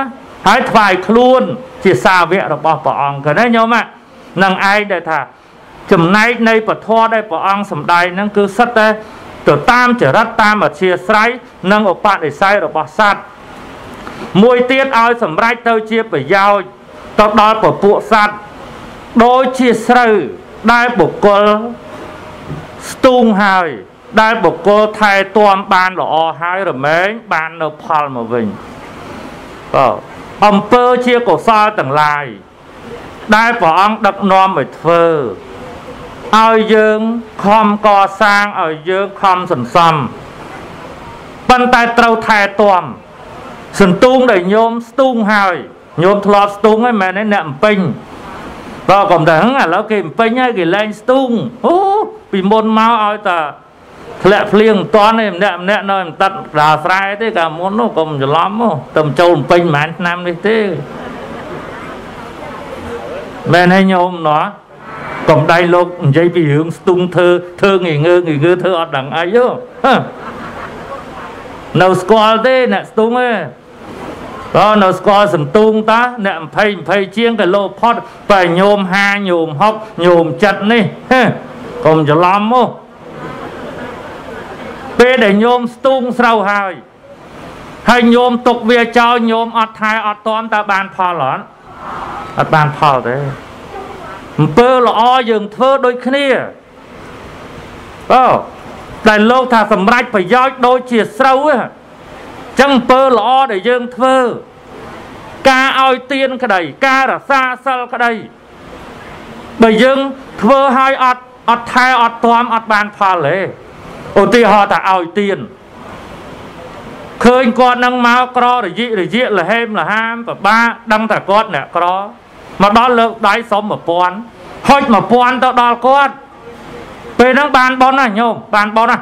ហើយថ្វាយខ្លួនជាសាវករបស់ព្រះអង្គឃើញទេញោមហ្នឹងឯងដែលថា ចំណែកនៃពធដែលព្រះអង្គសម្ដែងហ្នឹងគឺសិតតែទៅតាមចរិតតាមអធិស្រ័យនិងឧបនិស្ស័យរបស់សត្វមួយទៀតឲ្យសម្រេចទៅជាប្រយោជន៍ទៅដល់ពពួកសត្វដូចជាស្រូវដែលបុគ្គលស្ទូងហើយដែលបុគ្គលថែទាំបានល្អហើយរមែងបាននៅផលមកវិញបាទអំពើជាកុសលទាំងឡាយដែលព្រះអង្គដឹកនាំឲ្យធ្វើ ឲ្យយើងខំកសាងឲ្យយើងខំសន្សំប៉ុន្តែត្រូវថែទាំសន្ទូងដែលញោមស្ទូងហើយញោមធ្លាប់ស្ទូងហើយមែនទេអ្នកអំពេញក៏កំដងឥឡូវគេអំពេញហើយគេលែងស្ទូងអូពីមុនមកឲ្យតាធ្លាក់ភ្លៀងមិនតាន់ទេម្នាក់ម្នាក់នៅមិនតាត់ដល់ស្រែទេកាលមុននោះកុំច្រឡំមកទៅចូលអំពេញប្រហែលឆ្នាំនេះទេមែនហើយញោមណោះ កំដៃលោកនិយាយពីរឿងស្ទុំធ្វើធ្វើងើងើងើធ្វើអត់ដឹងអីយោនៅស្គាល់ទេអ្នកស្ទុំទេក៏នៅស្គាល់សន្ទូងតាអ្នក20 20ជាងក៏លោផុតបែញោមហាញោមហុកញោមចិត្តនេះកុំច្រឡំមកពេលដែលញោមស្ទូងស្រូវហើយហើយញោមទុកវាចោលញោមអត់ថែអត់តន់តើបានផលអត់អត់បានផលទេ អំពើល្អយើងធ្វើដូចគ្នាអូដែលលោកថាសម្រេចប្រយោជន៍ដូចជាស្រូវហ្នឹងចឹងអំពើល្អដែលយើងធ្វើការឲ្យទានក្តីការរសាសិលក្តីបើយើងធ្វើឲ្យអត់អត់ថែអត់ទាំអត់បានផលទេឧទាហរណ៍ថាឲ្យទានឃើញគាត់នឹងមកក្ររយិរយៈលហេមលហាមប្របាដឹងតែគាត់អ្នកក្រ មកដល់លើកដៃសុំ1000ហុច1000ទៅដល់គាត់ពេលហ្នឹងបានប៉ុនណាញោមបានប៉ុនណា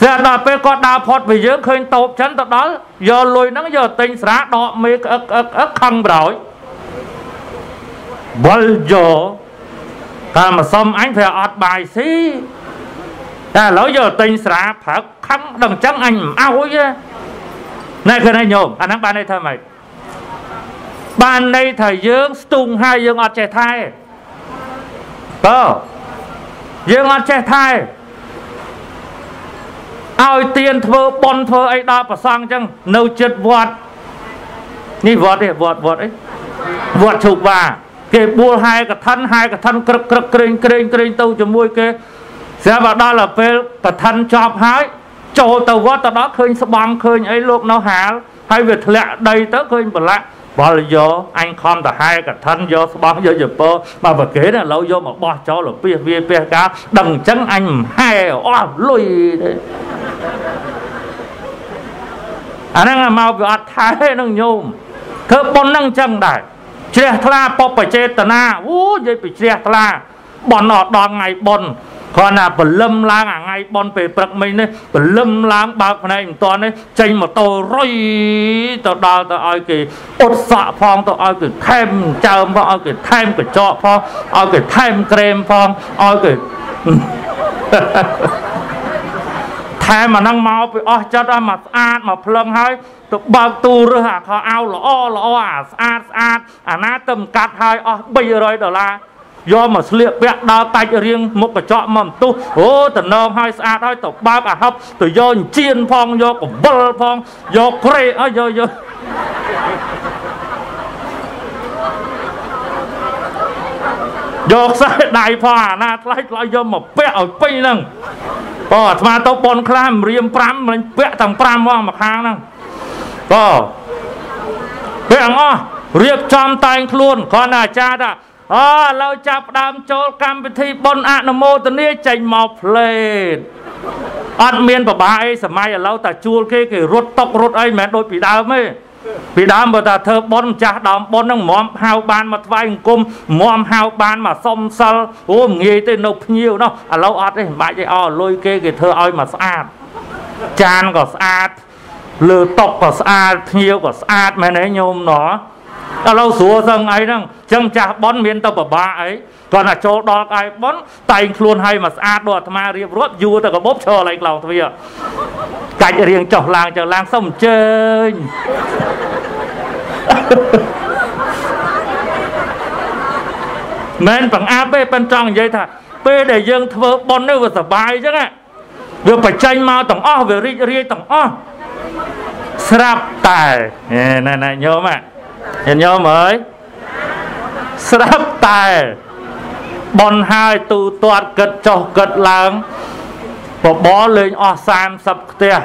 ស្រាប់ដល់ពេលគាត់ដើរផុតពីយើងឃើញតូបចិនទៅដល់យកលុយហ្នឹងយកទិញស្រាដកមេក្អឹកអឹកអឹកខឹងប្រោយវល់យកតាមមកសុំអញព្រោះអត់បាយស៊ីតែឥឡូវយកទិញស្រាព្រឹកខឹងដល់អញ្ចឹងអញមិនអោយណែឃើញហើយញោមអាហ្នឹងបានន័យថាម៉េច បានន័យថាយើងស្ទុងហើយយើងអត់ចេះថែតើយើងអត់ចេះថែឲ្យទៀនធ្វើបន់ធ្វើអីដល់ប្រសងអញ្ចឹងនៅចិត្តវត្តនេះវត្តទេវត្តវត្តអីវត្តជោគវាគេបួលហើយកឋិនហើយកឋិនក្រឹកក្រឹកក្រែងក្រែងក្រែងទៅជាមួយគេស្រាប់ដល់ដល់ពេលកឋិនចប់ហើយចូលទៅវត្តទៅដល់ឃើញស្បងឃើញអីលោកនៅហាលហើយវាធ្លាក់ដីទៅឃើញប្រឡាក់ បលយកអញខំទៅហែកឋិនយកស្បោះយកយពើបើប្រគេឥឡូវយកមកបោះចោលពីវាពីកាលដឹងអញ្ចឹងអញមិនហែអស់លុយទេអាហ្នឹងមកវាអត់ថែនឹងញោមធ្វើប៉ុនហ្នឹងអញ្ចឹងដែរជ្រះថ្លាបបចេតនាអូនិយាយពីជ្រះថ្លាបនអត់ដល់ថ្ងៃបន គ្រាន់តែព្រលឹមឡើងអាថ្ងៃបនពេលព្រឹកមិញនេះព្រលឹមឡើងបើកភ្នែកមិនតាន់នេះចេញម៉ូតូរុយទៅដល់ទៅឲ្យគេអ៊ុតសក់ផងទៅឲ្យគេថែមចើមផងឲ្យគេថែមកញ្ចក់ផងឲ្យគេថែមក្រែមផងឲ្យគេថែមអាហ្នឹងមកពីអស់ចិត្តឲ្យមកស្អាតមកភ្លឹងហើយទៅបើកទូរើសអាខោអាវល្អល្អអាស្អាតស្អាតអាណាទៅកាត់ហើយអស់300ដុល្លារ យកមកស្លៀកពាក់ដើរតាច់រៀងមុខកញ្ចក់មកបន្ទុះអូតំណងឲ្យស្អាតឲ្យទៅបើកអាហឹបទៅយកអញ្ជៀនផងយកកវលផងយកក្រេអើយកយកយកខ្សែដៃផងអាណាថ្លៃថ្លៃយកមកពាក់ឲ្យពេញហ្នឹងបើអាត្មាទៅប៉ុនខ្លះរៀម5មិនពាក់ទាំង5ហ្មងមកខាងហ្នឹងបើពាក់អស់រៀបចំតែងខ្លួនគ្រាន់តែអាចារ្យថា អូឥឡូវចាប់ដើមចូលកម្មវិធីបុណ្យអនុមោទនាចេញមកផ្លេតអត់មានប្របាអីសម័យឥឡូវតែជួលគេគេរត់តុករត់អីមិនមែនដូចពីដើមទេពីដើមបើថាធ្វើបុណ្យចាស់ដើមបុណ្យហ្នឹងមមហៅបានមកថ្វាយអង្គមមមហៅបានមកសុំសិលអូមិនងាយទេនៅភ្ញៀវនោះឥឡូវអត់ទេមិនបាច់ទេអស់លុយគេគេធ្វើឲ្យមកស្អាតចានក៏ស្អាតលើតុក៏ស្អាតភ្ញៀវក៏ស្អាតមែនទេញោមណោះ ឥឡូវស្រួលសឹងអីហ្នឹងចឹងចាស់ប៉ុនមានទៅពិបាកអីគាត់ថាចូលដល់កាយប៉ុនតែងខ្លួនឲ្យមកស្អាតដូចអាត្មារៀបរាប់យួរទៅកបប់ឈរឡើងក្លោងទ្វាកាច់រៀងចុះឡើងចុះឡើងសុំអញ្ជើញមែនបង្អាប់ទេប៉ិនចង់និយាយថា ពេលដែលយើងធ្វើប៉ុននេះវាសុបាយអញ្ចឹងវាបញ្ចេញមកទាំងអស់វារីករាយទាំងអស់ស្រាប់តែណែណែញោមហ៎ ញោមអើយស្រាប់តែបនហើយទូទាត់គិតចុះគិតឡើងបបរលេងអស់30ផ្ទះ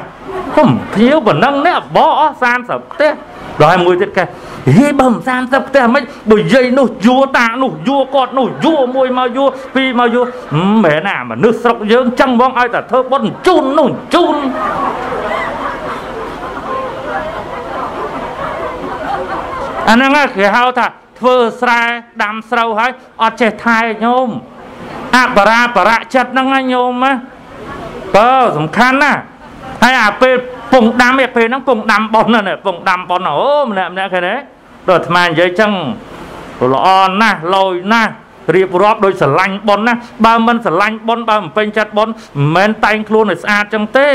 ហឹមភ្ញៀវប៉ុណ្ណឹងនេះបបរអស់30ផ្ទះដល់មួយទៀតកែហេបើមិន30ផ្ទះមិនបើយាយនោះយួរតានោះយួរគាត់នោះយួរមួយមកយួរពីរមកយួរមិនមែនណាមនុស្សស្រុកយើងចឹងហ្មងឲ្យតែធ្វើបុណ្យជូននោះជូន អាហ្នឹងគេហៅថាធ្វើស្រែដាំស្រូវហើយអត់ចេះថែញោមអបរាបរៈចិត្តហ្នឹងណាញោមណាបើសំខាន់ណាហើយអាពេលពងដាំឯពេលហ្នឹងពងដាំប៉ុនណាពងដាំប៉ុនអូម្នាក់ម្នាក់ឃើញទេដល់អាត្មានិយាយចឹងល្អណាស់លយណាស់រៀបរាប់ដោយស្រឡាញ់ប៉ុនណាបើមិនស្រឡាញ់ប៉ុនបើមិនពេញចិត្តប៉ុនមិនមែនតែងខ្លួនឲ្យស្អាតចឹងទេ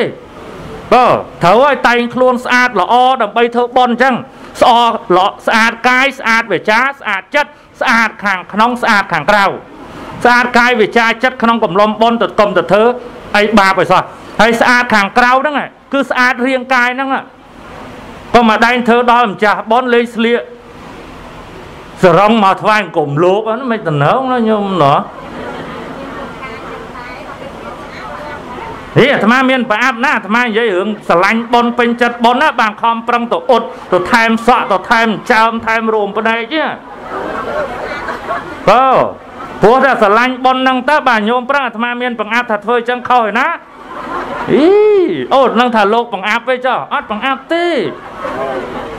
បើត្រូវឲ្យតែងខ្លួនស្អាតល្អដើម្បីធ្វើប៉ុនចឹងស្អល្អស្អាតកាយស្អាតវាចាស្អាតចិត្តស្អាតខាងក្នុងស្អាតខាងក្រៅស្អាតកាយវាចាចិត្តក្នុងកំឡុំប៉ុនទៅកុំទៅធ្វើអីបាបឲ្យសោះហើយស្អាតខាងក្រៅហ្នឹងគឺស្អាតរាងកាយហ្នឹងក៏មកដែងធ្វើដល់ម្ចាស់ប៉ុនលេងស្លៀកសរងមកថ្វាយអង្គមលោកហ្នឹងមិនតំណងណាញោមណោះ ហេអាត្មាមានប្រអាប់ណាអាត្មានិយាយរឿងស្រឡាញ់ប៉ុនពេញចិត្តប៉ុនណាបានខំប្រឹងទៅអ៊ុតទៅថែមសក់ទៅថែមចើមថែមរោមផ្នែកណាបើព្រោះតែស្រឡាញ់ប៉ុនហ្នឹងតើបាទញោមប្រឹងអាត្មាមានប្រអាប់ថាធ្វើចឹងខុសឯណាអីអូនឹងថាលោកបង្អាប់ទេចុះអត់បង្អាប់ទេ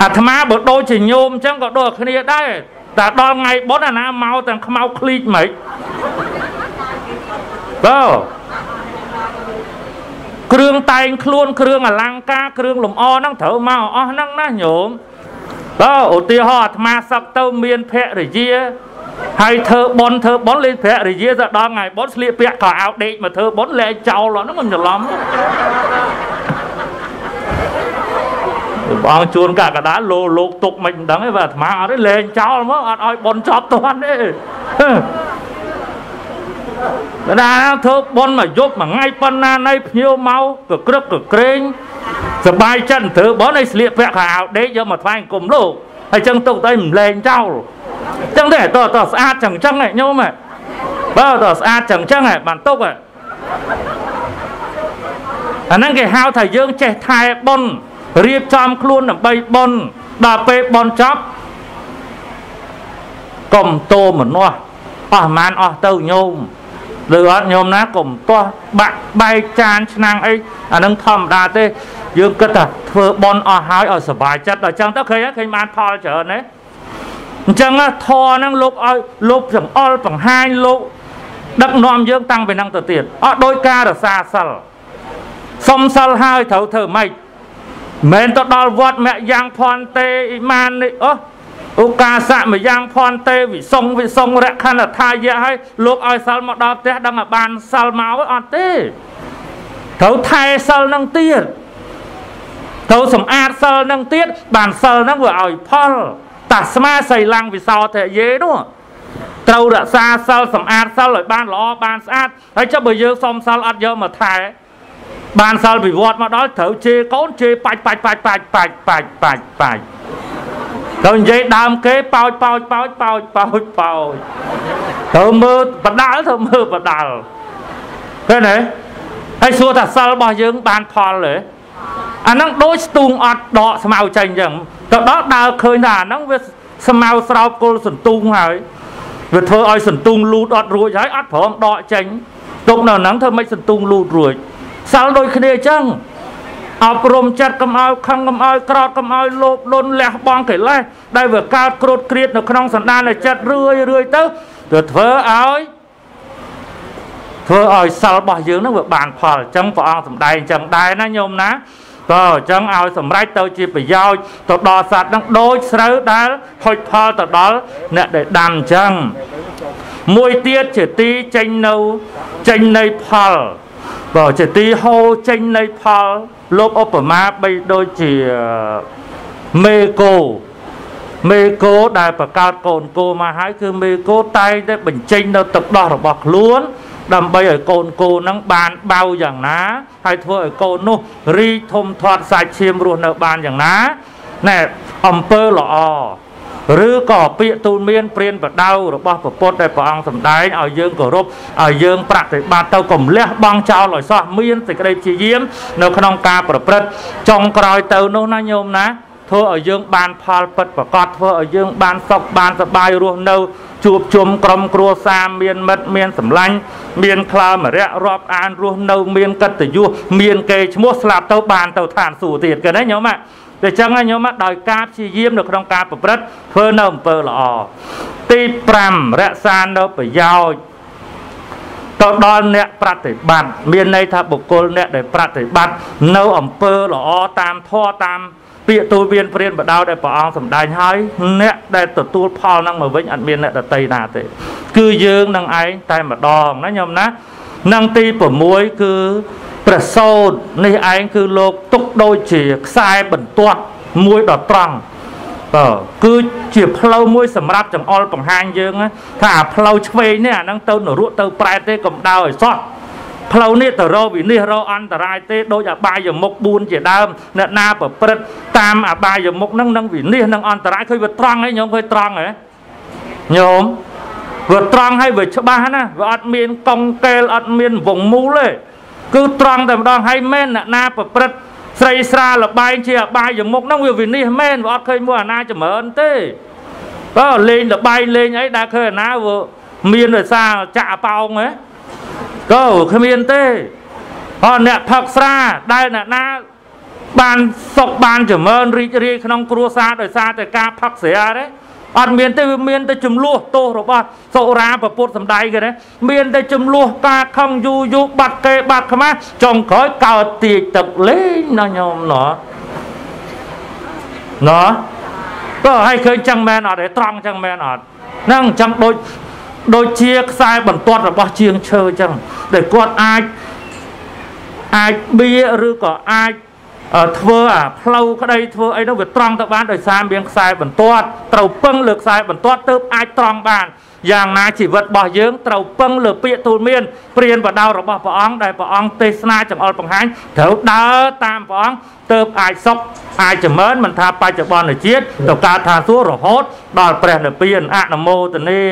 អាត្មាបើដូចជាញោមអញ្ចឹងក៏ដូចគ្នាដែរតែដល់ថ្ងៃបុណ្យអាណាមកទាំងខ្មៅឃ្លីកហ្មងបើ គ្រឿងតែងខ្លួនគ្រឿងអលង្ការគ្រឿងលម្អហ្នឹងត្រូវមកអស់ហ្នឹងណាញោមបើឧទាហរណ៍អាត្មាសឹកទៅមានភរិយាហើយធ្វើប៉ុនធ្វើប៉ុនលេងភរិយាទៅដល់ថ្ងៃប៉ុនស្លៀកពាក់ខោអាវដេកមកធ្វើប៉ុនលែងចោលហ្នឹងមិនច្រឡំបងជួនកាកដាលលោលោកទុកមិនដឹងទេបាទអាត្មាអត់ទេលែងចោលមកអត់ឲ្យប៉ុនចប់តាន់ទេក ដាធ្វើប៉ុនមកយប់មួយថ្ងៃប៉ុណ្ណានៃភ្ញៀវមកក៏ក្រឹកក៏ក្រែងសបាយចិត្តធ្វើប៉ុនឲ្យស្លៀកពាក់ខោអាវដេកយកមកថ្វាយអង្គមលោកហើយចឹងទុកទៅមិនលែងចោលចឹងទេតើតើស្អាតចឹងចឹងញោមបើតើស្អាតចឹងចឹងបានទុកអាហ្នឹងគេហៅថាយើងចេះថែប៉ុនរៀបចំខ្លួនដើម្បីប៉ុនដល់ពេលប៉ុនចប់កុំតោមនោះអស់ប្រហែលអស់ទៅញោម ឬអត់ញោមណាកុំទាស់បាក់បែកចានឆ្នាំងអីអានឹងធម្មតាទេ យើងគិតថាធ្វើបន់អស់ហើយឲ្យសុបាយចិត្តដល់ចឹងទៅឃើញឃើញបានផលច្រើនទេអញ្ចឹងធរហ្នឹងលោកឲ្យលោកចង្អុលបង្ហាញលោកដឹកនាំយើងតាំងពីហ្នឹងទៅទៀតអត់ដោយការរសាសិលសុំសិលហើយត្រូវធ្វើម៉េចមិនទៅដល់វត្តមយ៉ាងផនទេអ៊ីម៉ាននេះអូ ឧកាសមយ៉ាងផនទេវិសុងវិសុងរខណ្ឌថាយៈហើយលោកឲ្យសិលមកដល់ផ្ទះដឹងឲ្យបានសិលមកអត់ទេត្រូវថែសិលនឹងទៀតត្រូវសម្អាតសិលនឹងទៀតបានសិលនឹងវាឲ្យផលតាស្មាសីឡੰវិសោធយេនោះត្រូវរក្សាសិលសម្អាតសិលឲ្យបានល្អបានស្អាតហើយចុះបើយើងសុំសិលអត់យកមកថែបានសិលពិវត្តមកដល់ត្រូវជេរកូនជេរបាច់បាច់បាច់បាច់បាច់បាច់បាច់បាច់ ទៅនិយាយដើមគេប៉ោចប៉ោចប៉ោចប៉ោចប៉ោចប៉ោចទៅមើលបដាល់ទៅមើលបដាល់ឃើញទេហើយសួរថាសិលរបស់យើងបានផលទេអាហ្នឹងដូចស្ទូងអត់ដកស្មៅចេញអញ្ចឹងទៅដល់ដើរឃើញថាអាហ្នឹងវាស្មៅស្រោបគល់សន្ទូងហើយវាធ្វើឲ្យសន្ទូងលូតអត់រួចហើយអត់ព្រមដកចេញទុកនៅហ្នឹងធ្វើមិនសន្ទូងលូតរួចសាល់ដូចគ្នាអញ្ចឹង អប់រំចិត្តកុំឲ្យខឹងកុំឲ្យក្រោតកុំឲ្យលោភលន់លះបង់កិលេសដែលវាកើតក្រូតគ្រៀតនៅក្នុងសន្តានចិត្តរឿយរឿយទៅទៅធ្វើឲ្យធ្វើឲ្យសិលរបស់យើងនឹងវាបានផលអញ្ចឹងព្រះអង្គសម្ដែងអញ្ចឹងដែរណាញោមណាក៏អញ្ចឹងឲ្យសម្រេចទៅជាប្រយោជន៍ទៅដល់សត្វនឹងដូចស្រូវដែលហុចផលទៅដល់អ្នកដែលដាំអញ្ចឹងមួយទៀតជាទីចេញនៅចេញនៃផល បើជាទីហូរចេញនៃផលលោកឧបមាបីដូចជាមេគោមេគោដែលបង្កើតកូនគោមកហើយគឺមេគោតែងតែបញ្ចេញនៅទឹកដោះរបស់ខ្លួន ដើម្បីឲ្យកូនកូនហ្នឹងបានបៅយ៉ាងណាហើយធ្វើឲ្យកូននោះរីធំធាត់សាច់ឈាមរស់នៅបានយ៉ាងណាណែអំពើល្អ ឬក៏ពាក្យទូលមានព្រានបដៅរបស់ពុទ្ធដែលព្រះអង្គសម្ដែងឲ្យយើងគោរពឲ្យយើង ប្រតិបត្តិទៅកុំលះបង់ចោលឲ្យសោះមានសេចក្តីព្យាយាម នៅក្នុងការប្រព្រឹត្តចុងក្រោយទៅនោះណាញោមណាធ្វើឲ្យយើងបានផលពិតប្រកបធ្វើឲ្យយើងបានសុខបានសប្បាយរស់នៅ ជួបជុំក្រុមគ្រួសារមានមិត្តមានសម្លាញ់មានក្លើមរៈរាប់អានរស់នៅ មានកិត្តិយសមានកេរ្តិ៍ឈ្មោះស្លាប់ទៅបានទៅឋានសួគ៌ទៀតគេណាញោម តែចឹងញោមដោយការព្យាយាមនៅក្នុងការប្រព្រឹត្តធ្វើនៅអំពើល្អទី5រក្សានៅប្រយោជន៍ទៅដល់អ្នកប្រតិបត្តិមានន័យថាបុគ្គលអ្នកដែលប្រតិបត្តិនៅអំពើល្អតាមធម៌តាមពាក្យទូលមានព្រានបដៅដែលព្រះអង្គសម្ដែងហើយអ្នកដែលទទួលផលនឹងមកវិញអត់មានអ្នកដតីណាទេគឺយើងនឹងឯងតែម្ដងណាញោមណានឹងទី6គឺ ព្រះសោតនេះឯងគឺលោកទុកដូចជាខ្សែបន្ទាត់មួយដ៏ត្រង់តើគឺជាផ្លូវមួយសម្រាប់ចង្អុលបង្ហាញយើង ថាអាផ្លូវឆ្វេងនេះអានឹងទៅនរកទៅប្រែទេកុំដៅឲ្យសោះផ្លូវនេះទៅរកវិនិច្ឆ័យរកអន្តរាយទេដូចអបាយមុខ4ជាដើមអ្នកណាប្រព្រឹត្តតាមអបាយមុខហ្នឹងនឹងវិនិច្ឆ័យនឹងអន្តរាយឃើញវាត្រង់ហើយញោមឃើញត្រង់ហ៎ញោមវាត្រង់ហើយវាច្បាស់ណាវាអត់មានកង់កេលអត់មានវងមូលទេ គឺត្រង់តែម្ដងហើយមែនអ្នកណាប្រព្រឹត្តស្រីស្រាលបែងជាអបាយមុខហ្នឹងវាវិនិច្ឆ័យមែនវាអត់ឃើញមួយអាណាចម្រើនទេបើលេងលបែងលេងអីដែលឃើញអាណាវាមានដោយសារចាក់ប៉ោងហ៎ក៏គ្មានទេអត់អ្នកផឹកស្រាដែលអ្នកណាបានសុខបានចម្រើនរីករាយក្នុងគ្រួសារដោយសារតែការផឹកស្រាទេ អត់មានទេវាមានតែចំនួនទោសរបស់សុរាប្រពុតសំដែងគេណាមានតែចំនួនការខឹងយូយូបាត់គេបាត់ខ្មាស់ចុងក្រោយកើតទាចទឹកលេងណាញោមណោះណោះក៏ឲ្យឃើញចឹងមែនអត់ទេត្រង់ចឹងមែនអត់ហ្នឹងចឹងដូចដូចជាខ្សែបន្ទាត់របស់ជាងឈើចឹងដែលគាត់អាចអាចបៀឬក៏អាច ធ្វើអាផ្លូវក្តីធ្វើអីនោះវាត្រង់ទៅបានដោយសារមានខ្សែបន្ទាត់ត្រូវពឹងលើខ្សែបន្ទាត់ទើបអាចត្រង់បាន យ៉ាងណាជីវិតរបស់យើងត្រូវពឹងលើពាក្យទូលមានព្រានបដៅរបស់ព្រះអង្គដែលព្រះអង្គទេសនាចង្អុលបង្ហាញត្រូវដើរតាមព្រះអង្គទើបអាចសុខអាចចម្រើនមិនថាបច្ចុប្បន្នជាតិទៅកើតថាសួររហូត ដល់ព្រះនិព្វានអនុមោទនា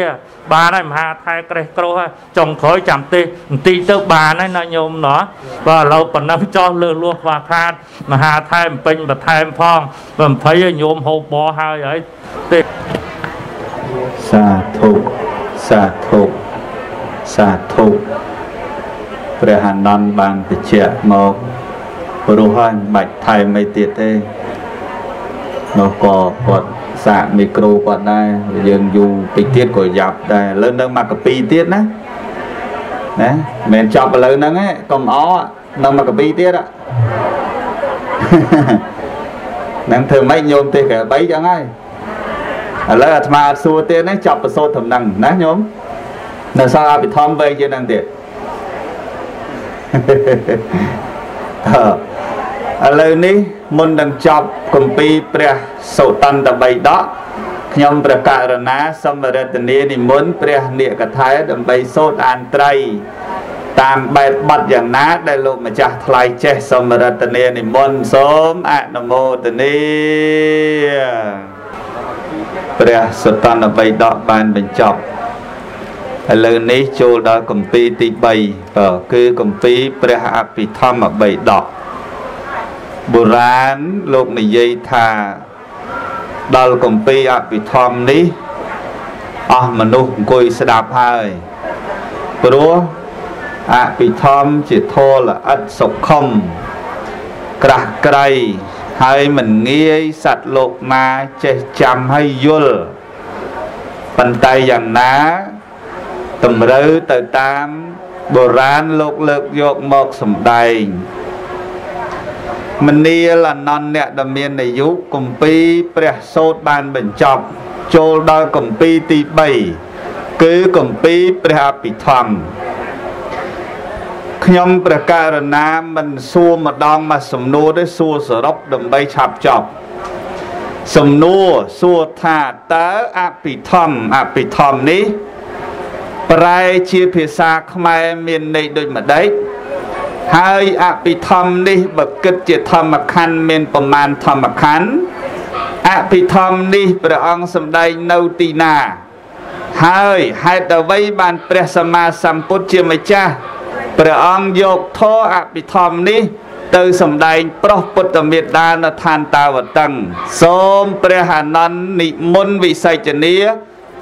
បានហើយមហាថែក្រេះក្រោះចុងក្រោយចាំទេបន្តិចទៅបានហើយណាញោមណោះបាទឥឡូវប៉ុណ្ណឹងចោះលើលោះខ្វះខាតមហាថែពេញបន្ថែមផង20ញោមហូបបហើយហើយទេ សាធុសាធុសាធុព្រះអនន្តបានបញ្ជាក់មកព្រោះហើយមិនបាច់ថែមអីទៀតទេមកក៏គាត់សាកមីក្រូគាត់ដែរយើងយូរតិចទៀតក៏យ៉ាប់ដែរឥឡូវនៅមកកាពីទៀតណាណាមិនចប់ឥឡូវហ្នឹងឯងកុំអនៅមកកាពីទៀតហ្នឹងធ្វើម៉េចញោមទេក្របីចឹងហើយ ឥឡូវអាត្មាអត់សួរទៀតនេះចប់ប្រសូតត្រឹមហ្នឹងណាញោមនៅសល់អភិធម្មវែងជាងហ្នឹងទៀតឥឡូវនេះមុននឹងចប់គម្ពីរព្រះសោតន្តបិដកខ្ញុំព្រះករណាសូមរតនានិមន្តព្រះនិកថាដើម្បីសូត្រអានត្រីតាមបែបបទយ៉ាងណាដែលលោកម្ចាស់ថ្លៃចេះសូមរតនានិមន្តសូមអនុមោទនា ព្រះសតនបិដកបានបញ្ចប់ឥឡូវនេះចូលដល់គម្ពីរទី3ក៏គឺគម្ពីរព្រះអភិធម្មបិដកបុរាណលោកនិយាយថាដល់គម្ពីរអភិធម្មនេះអស់មនុស្សអង្គុយស្ដាប់ហើយព្រោះអភិធម្មជាធម៌ល្អិតសុខុមក្រាស់ក្រៃ ហើយមិនងាយសត្វលោកណាចេះចាំហើយយល់ប៉ុន្តែយ៉ាងណាតម្រូវទៅតាមបុរាណលោកលើកយកមកសម្ដែងមនាលអនន្តអ្នកដែលមានអាយុគម្ពីរព្រះសូត្របានបញ្ចប់ ចូលដល់គម្ពីរទី3គឺគម្ពីរព្រះអភិធម្ម ខ្ញុំព្រះករណាមិនសួរម្ដងមកសំណួរទេសួរសរុបដើម្បីឆាប់ចប់សំណួរសួរថាតើអភិធម្មអភិធម្មនេះ ប្រែជាភាសាខ្មែរមានន័យដូចម្ដេចហើយអភិធម្មនេះបើគិតជាធម្មខណ្ឌមានប្រមាណធម្មខណ្ឌអភិធម្មនេះព្រះអង្គសម្ដែងនៅទីណា ហើយហេតុអ្វីបានព្រះសម្មាសម្ពុទ្ធជាម្ចាស់ ព្រះអង្គយកធម៌អភិធម្មនេះ ទៅសម្ដែងប្រោះពុទ្ធមេត្តានៅឋានតាវតឹងសូមព្រះអានន្ទនិមន្តវិស័យជនី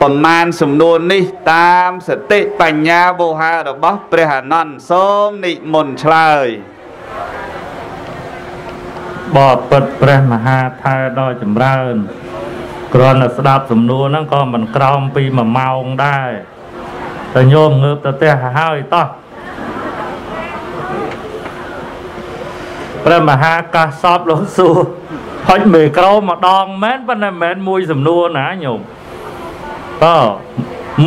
ប្រមាណសំណួរនេះ តាមសតិបញ្ញាវោហារបស់ព្រះអានន្ទសូមនិមន្តឆ្លើយបបពិតព្រះមហាថែដ៏ចម្រើនគ្រាន់តែស្ដាប់សំណួរហ្នឹងក៏មិនក្រោមពី1ម៉ោងដែរតែញោមងើបទៅផ្ទះហើយតោះ ព្រះមហាកាសពលោកសួរហុចមេក្រូម្ដងមែនប៉ុន្តែមិនមែនមួយសំណួរណាញោមតើ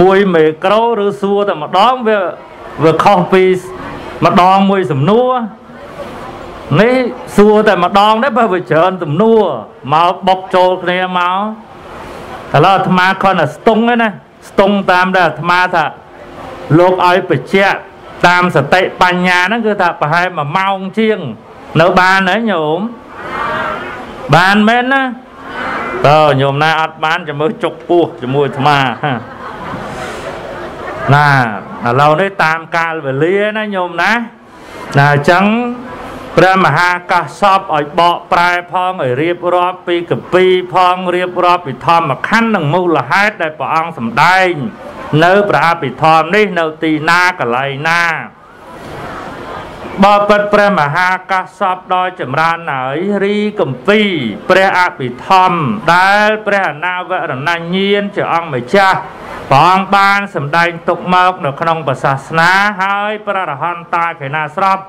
មួយមេក្រូឬសួរតែម្ដងវាវាខុសពីម្ដងមួយសំណួរនេះសួរតែម្ដងដែរបើវាច្រើនសំណួរមកបុកចូលគ្នាមកឥឡូវអាត្មាគ្រាន់តែស្ទង់ឯណាស្ទង់តាមដែលអាត្មាថាលោកឲ្យបញ្ជាក់តាមសតិបញ្ញាហ្នឹងគឺថាប្រហែល1ម៉ោងជាង នៅបានហើយញោមបានមែនណាតើញោមណាអត់បានចាំមើលចុកពោះជាមួយអាត្មាណាឥឡូវនេះតាមកាលវេលាណាញោមណាណាអញ្ចឹងព្រះមហាកាសពឲ្យបកប្រែផងឲ្យរៀបរាប់ពីកពីផងរៀបរាប់ពីធម្មខណ្ឌនិងមូលហេតុដែលព្រះអង្គសម្ដែង នៅព្រះអភិធម្មនេះនៅទីណាកន្លែងណា បបិទ្ធព្រះមហាកាសពដ៏ចម្រើនហើយរីកំពីព្រះអភិធម្មដែលព្រះអនាវរណញ្ញាណជាអង្គម្ចាស់ព្រះអង្គបានសម្ដែងទុកមកនៅក្នុងព្រះសាសនាហើយព្រះរហន្តតាខេណាស្រាប់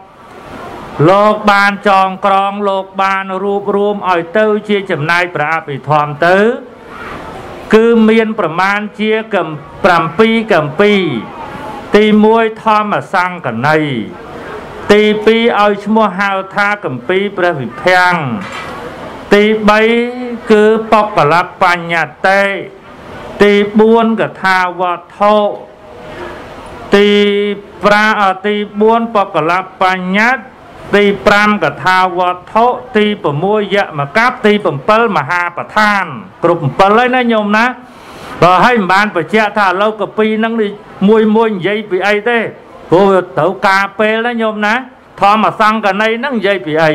លោកបានចងក្រងលោកបានរួបរวมឲ្យទៅជាចំណែកព្រះអភិធម្មទៅ គឺមានប្រមាណជា7កម្ពី ទី1ធម្មសង្កណី ទី2ឲ្យឈ្មោះហៅថាកម្ពីព្រះវិភាំងទី3គឺបកលបញ្ញតិទី4កថាវត្ថុទី5ទី4បកលបញ្ញត្តិទី5កថាវត្ថុទី6យមកັບទី7មហាប្រធាន គ្រប់7ហើយណាញោមណាបើឲ្យមិនបានបញ្ជាក់ថាឥឡូវកពីហ្នឹងមួយមួយនិយាយពីអីទេ ព្រោះត្រូវការពេលណាញោមណា ធម្មសង្កណីហ្នឹងនិយាយពីអី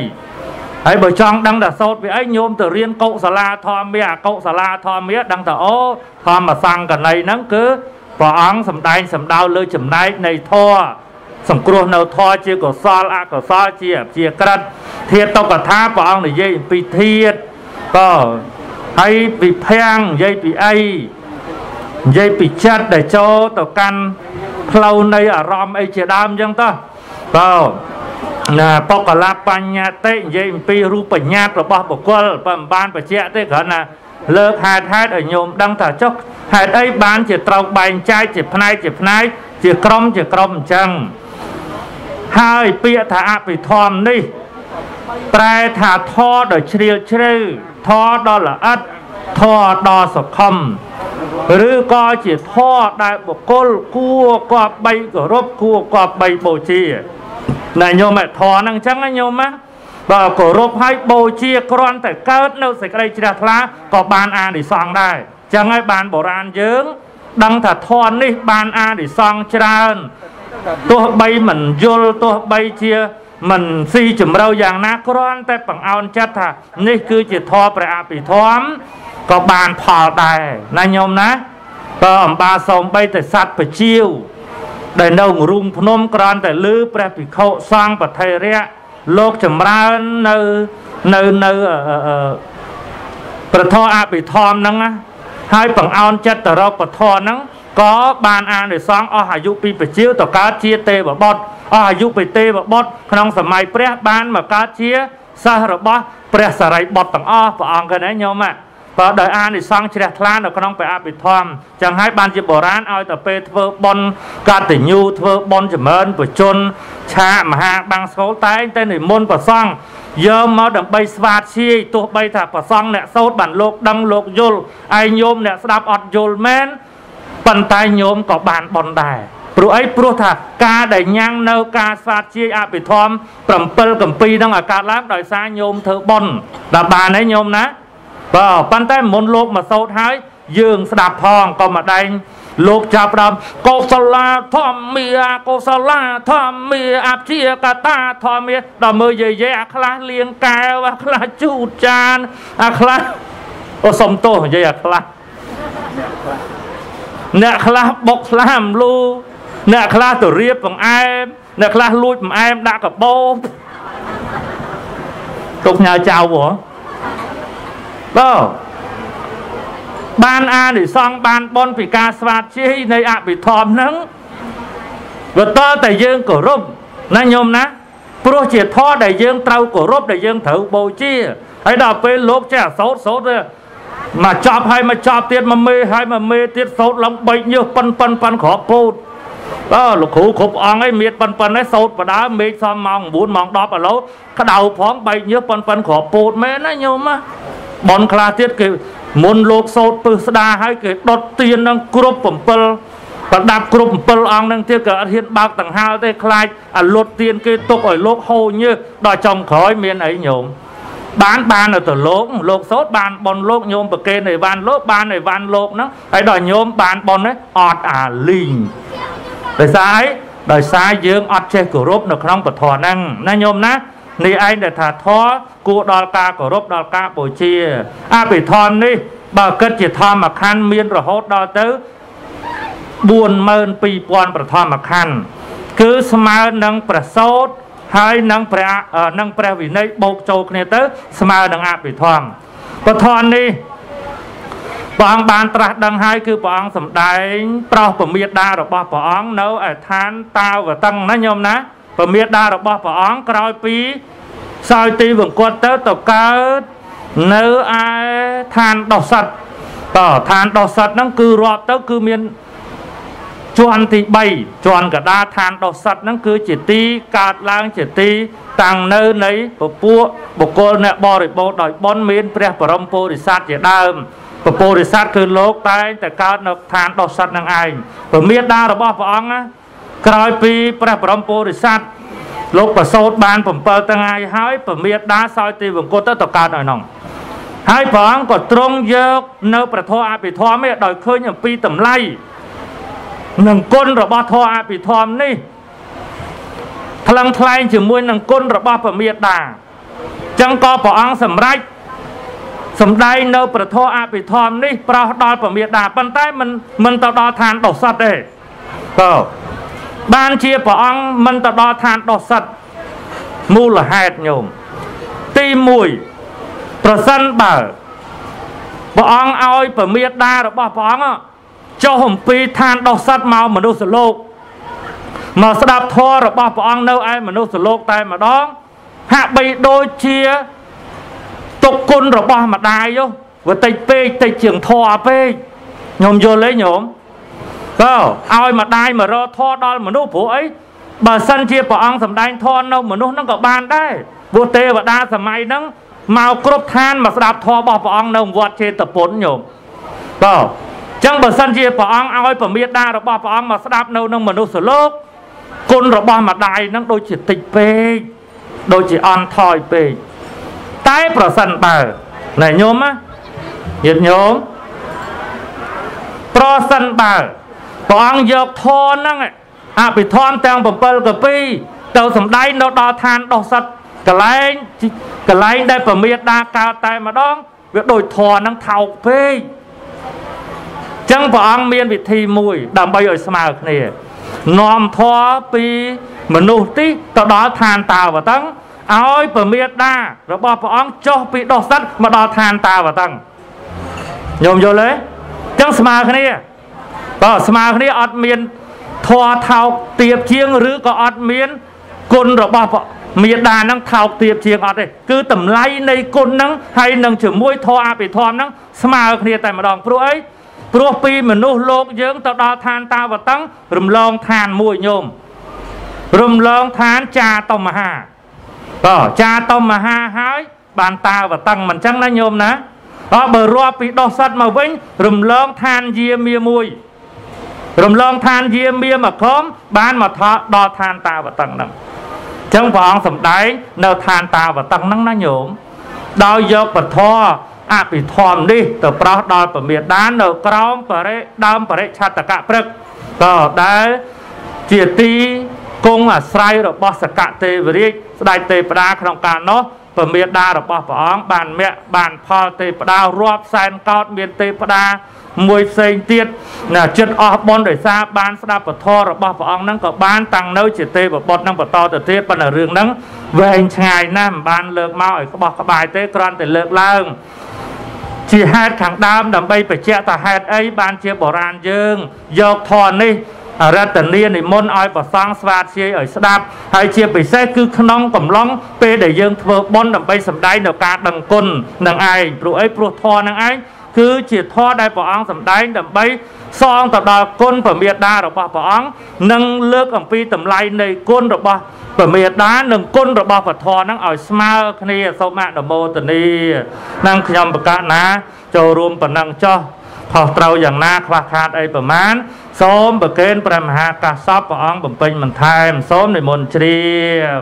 ហើយបើចង់ដឹងថាសោតពីអីញោមទៅរៀនកុសលាធម្មអកុសលាធម្មដឹងថាអូធម្មសង្កណីហ្នឹងគឺព្រះអង្គសំដែងសំដៅលើចំណែកនៃធម៌សង្គ្រោះនៅធម៌ជាកុសលអកុសលជាជាក្រិតធាតុកថាព្រះអង្គនិយាយអំពីធាតុក៏ហើយវិភាំងនិយាយពីអីនិយាយពីចិត្តដែលចូលទៅកាន់ ផ្លូវនៃអារម្មណ៍អីជាដើមអញ្ចឹងតោះបើណាបកលបញ្ញតិនិយាយអំពីរូបបញ្ញត្តិរបស់បុគ្គលបើមិនបានបញ្ជាក់ទេគ្រាន់តែលើកហេតុហេតុឲ្យញោមដឹងថាចុះហេតុអីបានជាត្រូវបែងចែកជាផ្នែកជាផ្នែកជាក្រុមជាក្រុមអញ្ចឹងហើយពាក្យថាអភិធម្មនេះ ប្រែថាធរដ៏ជ្រាលជ្រៅធរដ៏ល្អិតធរដ៏សខំ ឬក៏ជាធរដែលបុគ្គលគួរគប្បីគោរពគួរគប្បីបូជាណាញោមធរហ្នឹងអញ្ចឹងណាញោមណាបើគោរពឲ្យបូជាគ្រាន់តែកើតនៅសេចក្តីជ្រះថ្លាក៏បានអានិសង្សដែរអញ្ចឹងហើយបានបុរាណយើងដឹងថាធរនេះបានអានិសង្សច្រើនទោះបីមិនយល់ទោះបីជា មិនស៊ីជម្រៅយ៉ាងណាគ្រាន់តែបង្អោនចិត្តថានេះគឺជាធម៌ព្រះអភិធម្មក៏បានផលដែរណាញោមណាបើអំបាសូមបីតែសัตว์បជាវដែលនៅរូងភ្នំក្រាន់តែលឺព្រះភិក្ខុសង្ឃបថេរៈលោកចម្រើននៅនៅនៅប្រធរអភិធម្មហ្នឹងហើយបង្អោនចិត្តទៅរកពធហ្នឹងក៏បានអានិសង្ឃអស់អាយុពីបជាវទៅកើតជាទេវបុត្រ អស់អាយុពីទេវបុត្រក្នុងសម័យព្រះបានមកកើតជាសិស្សរបស់ព្រះសរិបុត្រទាំងអស់ព្រះអង្គហ្នឹងញោមបើដោយអានិសង្ឃជ្រះថ្លានៅក្នុងព្រះអភិធម្មចឹងហើយបានជាបុរាណឲ្យតែពេលធ្វើបុណ្យកតញ្ញូធ្វើបុណ្យចម្រើនបជនឆាកមហាបាំងស្គលតែងតែនិមន្តប្រសង់យកមកដើម្បីស្វាធ្យាយទោះបីថាប្រសង់អ្នកសោតបានលោកដឹងលោកយល់ឯងញោមអ្នកស្ដាប់អត់យល់មែនប៉ុន្តែញោមក៏បានបន់ដែរ ព្រោះអីព្រោះថាការដែលញ៉ាំងនៅការស្វាតជាអភិធម្ម7កម្ពីហ្នឹងឲ្យកើតឡើងដោយសារញោមធ្វើបន់ដល់បានហើយញោមណាបាទប៉ុន្តែមុនលោកមកសោតហើយយើងស្ដាប់ផងក៏មកដែងលោកចាប់ដើមកុសលាធម្មាកុសលាធម្មាអព្យាកតាធម្មាដល់មើលយាយអាខ្លះលៀងកែវអាខ្លះជូតចានអាខ្លះអូសុំទោសនិយាយអាខ្លះអ្នកខ្លះបុកស្លាមលូ អ្នកខ្លះទៅរៀបបង្អែមអ្នកខ្លះលួចបង្អែមដាក់កបោទុកញ៉ៅចៅហ៎បាទបានអានិសង្ឃបានបនពីការស្វាតជ័យនៃអភិធម្មហ្នឹងវាតតែយើងគោរពណាញោមណាព្រោះជាធម៌ដែលយើងត្រូវគោរពដែលយើងត្រូវបូជាហើយដល់ពេលលោកចេះអសោតសោតមកចប់ហើយមកចប់ទៀតមកមេហើយមកមេទៀតសោតឡើងបែកញើសប៉ិនប៉ិនប៉ិនក្របពោត អើលោកគ្រូគ្រប់អង្គឯងមានប៉ិនប៉ិនឯងសោតបដើមេឃសំម៉ោង9ម៉ោង10ឥឡូវក្តៅផងបែកញើសប៉ិនប៉ិនក្របពោតមែនណាញោមណាបនខ្លះទៀតគេមុនលោកសោតពឹសស្ដាហើយគេដុតទៀននឹងគ្រប់7ប្រដាប់គ្រប់7អង្គនឹងទៀតក៏អត់ហ៊ានបើកដង្ហើលទេខ្លាចអាលុតទៀនគេទុកឲ្យលោកហូរញើសដល់ចំក្រោយមានអីញោមបានបានទៅលោកលោកសោតបានបនលោកញោមប្រកេនអីវ៉ាន់លោកបានអីវ៉ាន់លោកហ្នឹងហើយដល់ញោមបានបននេះអត់អាលីង ដោយសារអីដោយសារយើងអត់ចេះគោរពនៅក្នុងពធហ្នឹងណាញោមណានេះឯងដែលថាធម៌គួរដល់ការគោរពដល់ការបូជាអភិធម្មនេះបើគិតជាធម្មខណ្ឌមានរហូតដល់ទៅ42000ប្រធម្មខណ្ឌគឺស្មើនឹងប្រសោតហើយនឹងព្រះនឹងព្រះវិន័យបូកចូលគ្នាទៅ ស្មើនឹងអភិធម្មពធនេះ ព្រះអង្គបានត្រាស់ដឹងហើយគឺព្រះអង្គសម្ដែង ប្រោសពមេដារបស់ព្រះអង្គនៅឯឋានតាវតឹងណាញោមណាពមេដារបស់ព្រះអង្គក្រោយពីសោយទីវង្គត់ទៅទៅកើតនៅឯឋានដោះសត្វតឋានដោះសត្វហ្នឹងគឺរាប់ទៅគឺមានជាន់ទី3ជាន់កដាឋានដោះសត្វហ្នឹងគឺជាទីកើតឡើងជាទីតាំងនៅនៃពពួកបុគ្គលអ្នកបរិបូរដោយបុណ្យមានព្រះបរមពុរិស័ទជាដើម ពពុរិស័ទគឺលោកតែងតែកើតនៅឋានដោះសត្វនឹងឯងពមេដារបស់ព្រះអង្គក្រោយពីព្រះបរមពុរិស័ទលោកប្រសូតបាន7ថ្ងៃហើយពមេដាសោយទីវង្គតទៅទៅកើតឲ្យនោះហើយព្រះអង្គក៏ទ្រង់យកនៅប្រធមអភិធម្មនេះដោយឃើញអំពីតម្លៃនឹងគុណរបស់ធម៌អភិធម្មនេះថ្លឹងថ្លែងជាមួយនឹងគុណរបស់ពមេដាចឹងក៏ព្រះអង្គសម្រេច សម្ដែងនៅប្រធមអភិធម្មនេះប្រោះដល់ពមេដាប៉ុន្តែមិនមិនទៅដល់ឋានដុសតទេក៏បានជាព្រះអង្គមិនទៅដល់ឋានដោះសិតមូលហេតុញោមទី1ប្រសិនបើព្រះអង្គឲ្យពមេដារបស់ព្រះអង្គចុះអំពីឋានដោះសិតមកមនុស្សលោកមកស្ដាប់ធម៌របស់ព្រះអង្គនៅឯមនុស្សលោកតែម្ដងហាក់បីដូចជា ទុកគុណរបស់ម្ដាយវាតិចពេកតិចជាងធម៌ពេកញោមយល់ទេញោមក៏ឲ្យម្ដាយមករកធម៌ដល់មនុស្សព្រោះអីបើសិនជាព្រះអង្គសម្ដែងធម៌នៅមនុស្សហ្នឹងក៏បានដែរព្រោះទេវតាសម័យហ្នឹងមកគ្រប់ឋានមកស្ដាប់ធម៌របស់ព្រះអង្គនៅវត្តចេតពុនញោមក៏ចឹងបើសិនជាព្រះអង្គឲ្យពមេដារបស់ព្រះអង្គមកស្ដាប់នៅក្នុងមនុស្សលោកគុណរបស់ម្ដាយហ្នឹងដូចជាតិចពេកដូចជាអន់ថយពេក តែប្រសិនបើណែញោមណាញាតិញោមប្រសិនបើព្រះអង្គយកធនហ្នឹងអភិធម្មទាំង7កពីទៅសំដែងនៅដល់ឋានដោះសត្វកលែងកលែងដែលពមេដាកើតតែម្ដងវាដូចធនហ្នឹងថោកពេកចឹងព្រះអង្គមានវិធីមួយ ដើម្បីឲ្យស្មើគ្នានាំធម៌ពីមនុស្សទីទៅដល់ឋានតាវតឹង ឲ្យពមេដារបស់ព្រះអង្គចុះពីដោះសត្វមកដល់ឋានតាវតឹងញោមយល់ទេចឹងស្មើគ្នាបើស្មើគ្នាអត់មានធွာថោកទៀបជាងឬក៏អត់មានគុណរបស់មេដានឹងថោកទៀបជាងអត់ទេគឺតម្លៃនៃគុណនឹងហើយនឹងជាមួយធម៌អភិធម្មនឹងស្មើគ្នាតែម្ដងព្រោះអីព្រោះពីមនុស្សលោកយើងទៅដល់ឋានតាវតឹងរំលងឋានមួយញោមរំលងឋានចាតមហា ក៏ចាតមហាហើយបានតាវតឹងមិនចឹងណាញោមណាអើបើរាប់ពីដោះសัตว์មកវិញ រំលងឋានយាមាមួយ រំលងឋានយាមៀមកខំបានមកថតដល់ឋានតាវតឹងហ្នឹងចឹងព្រះអង្គសំដែង នៅឋានតាវតឹងហ្នឹងណាញោមដោយយកពធអភិធម្មនេះទៅប្រោះដល់ពមេដាននៅក្រោមបរិដើមបរិឆតកៈព្រឹកក៏ដែលជាទី គង់អាស្រ័យរបស់សកទេវរាជស្ដេចទេវតាក្នុងកាលនោះពមេដារបស់ព្រះអង្គបានមគ្គបានផលទេវតារាប់សែនកោតមានទេវតាមួយផ្សេងទៀតណាចិត្តអស់បនដោយសារបានស្ដាប់ពធរបស់ព្រះអង្គហ្នឹងក៏បានតាំងនៅជាទេវបុត្រនឹងបន្តទៅទៀតប៉ុន្តែរឿងហ្នឹងវែងឆ្ងាយណាស់មិនបានលើកមកឲ្យក្បោះក្បាយទេគ្រាន់តែលើកឡើងជាហេតុខាងដើមដើម្បីបញ្ជាក់ថាហេតុអីបានជាបុរាណយើងយកធរនេះ រតនានិមន្តឲ្យប្រសងស្វាធ្យាយឲ្យស្ដាប់ហើយជាពិសេសគឺក្នុងកំឡុងពេលដែលយើងធ្វើបុណ្យដើម្បីសម្ដែងនៅការដឹងគុណនឹងឯងព្រោះអីព្រោះធរនឹងឯងគឺជាធម៌ដែលព្រះអង្គសម្ដែងដើម្បីសងទៅដល់គុណព្រះមេដារបស់ព្រះអង្គនិងលើកអំពីតម្លៃនៃគុណរបស់ព្រះមេដានិងគុណរបស់ពធហ្នឹងឲ្យស្មើគ្នាសូមអនុមោទនីនឹងខ្ញុំប្រកាសណាចូលរួមប៉ុណ្ណឹងចោះខុសត្រូវយ៉ាងណាខ្វះខាតអីប្រមាណ សូមប្រគេនព្រះមហាកាសពព្រះអង្គបំពេញបន្ថែមសូមនិមន្តជ្រាប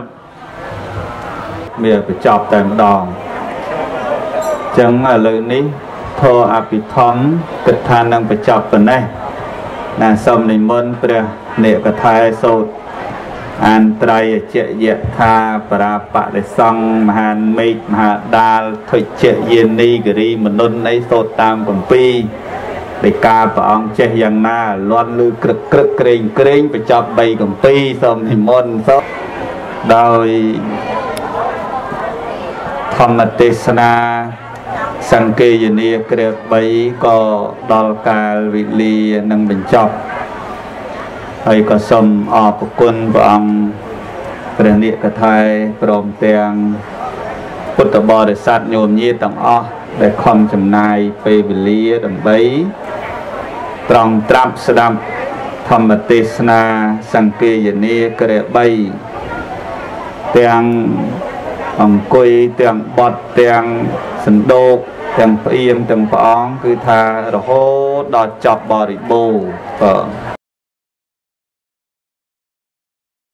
មានបញ្ចប់តែម្ដងចឹងឥឡូវនេះធរអភិធម្មគិតថានឹងបញ្ចប់ប៉ុណ្ណេះណាសូមនិមន្តព្រះអ្នកកថាសូត្រអានត្រៃអជយៈថាបរាបរិសង្ឃមហានមេឃមហាដាលទុច្ចយានីគិរីមនុនអីសូត្រតាម7 នៃការព្រះអង្គចេះយ៉ាងណាលាន់ឬក្រឹកក្រឹកក្រែងក្រែងបញ្ចប់3កំពីសូមនិមន្តសូមដោយធម្មទេសនាសង្គេយនាក្រឹប3ក៏ដល់កាលវេលានឹងបញ្ចប់ហើយក៏សូមអរគុណព្រះអង្គព្រះនិកថៃព្រមទាំងពុទ្ធបរិស័ទញោមញាទាំងអស់ ដែលខំចំណាយពេលវេលាដើម្បីត្រង់ត្រាប់ស្ដាប់ធម្មទេសនាសង្កេយនាគ្រា3ទាំងអង្គុយទាំងបត់ទាំងសណ្ដោកទាំងផ្អៀងទាំងព្រះអង្គគឺថារហូតដល់ចប់បរិបូរណ៍បាទ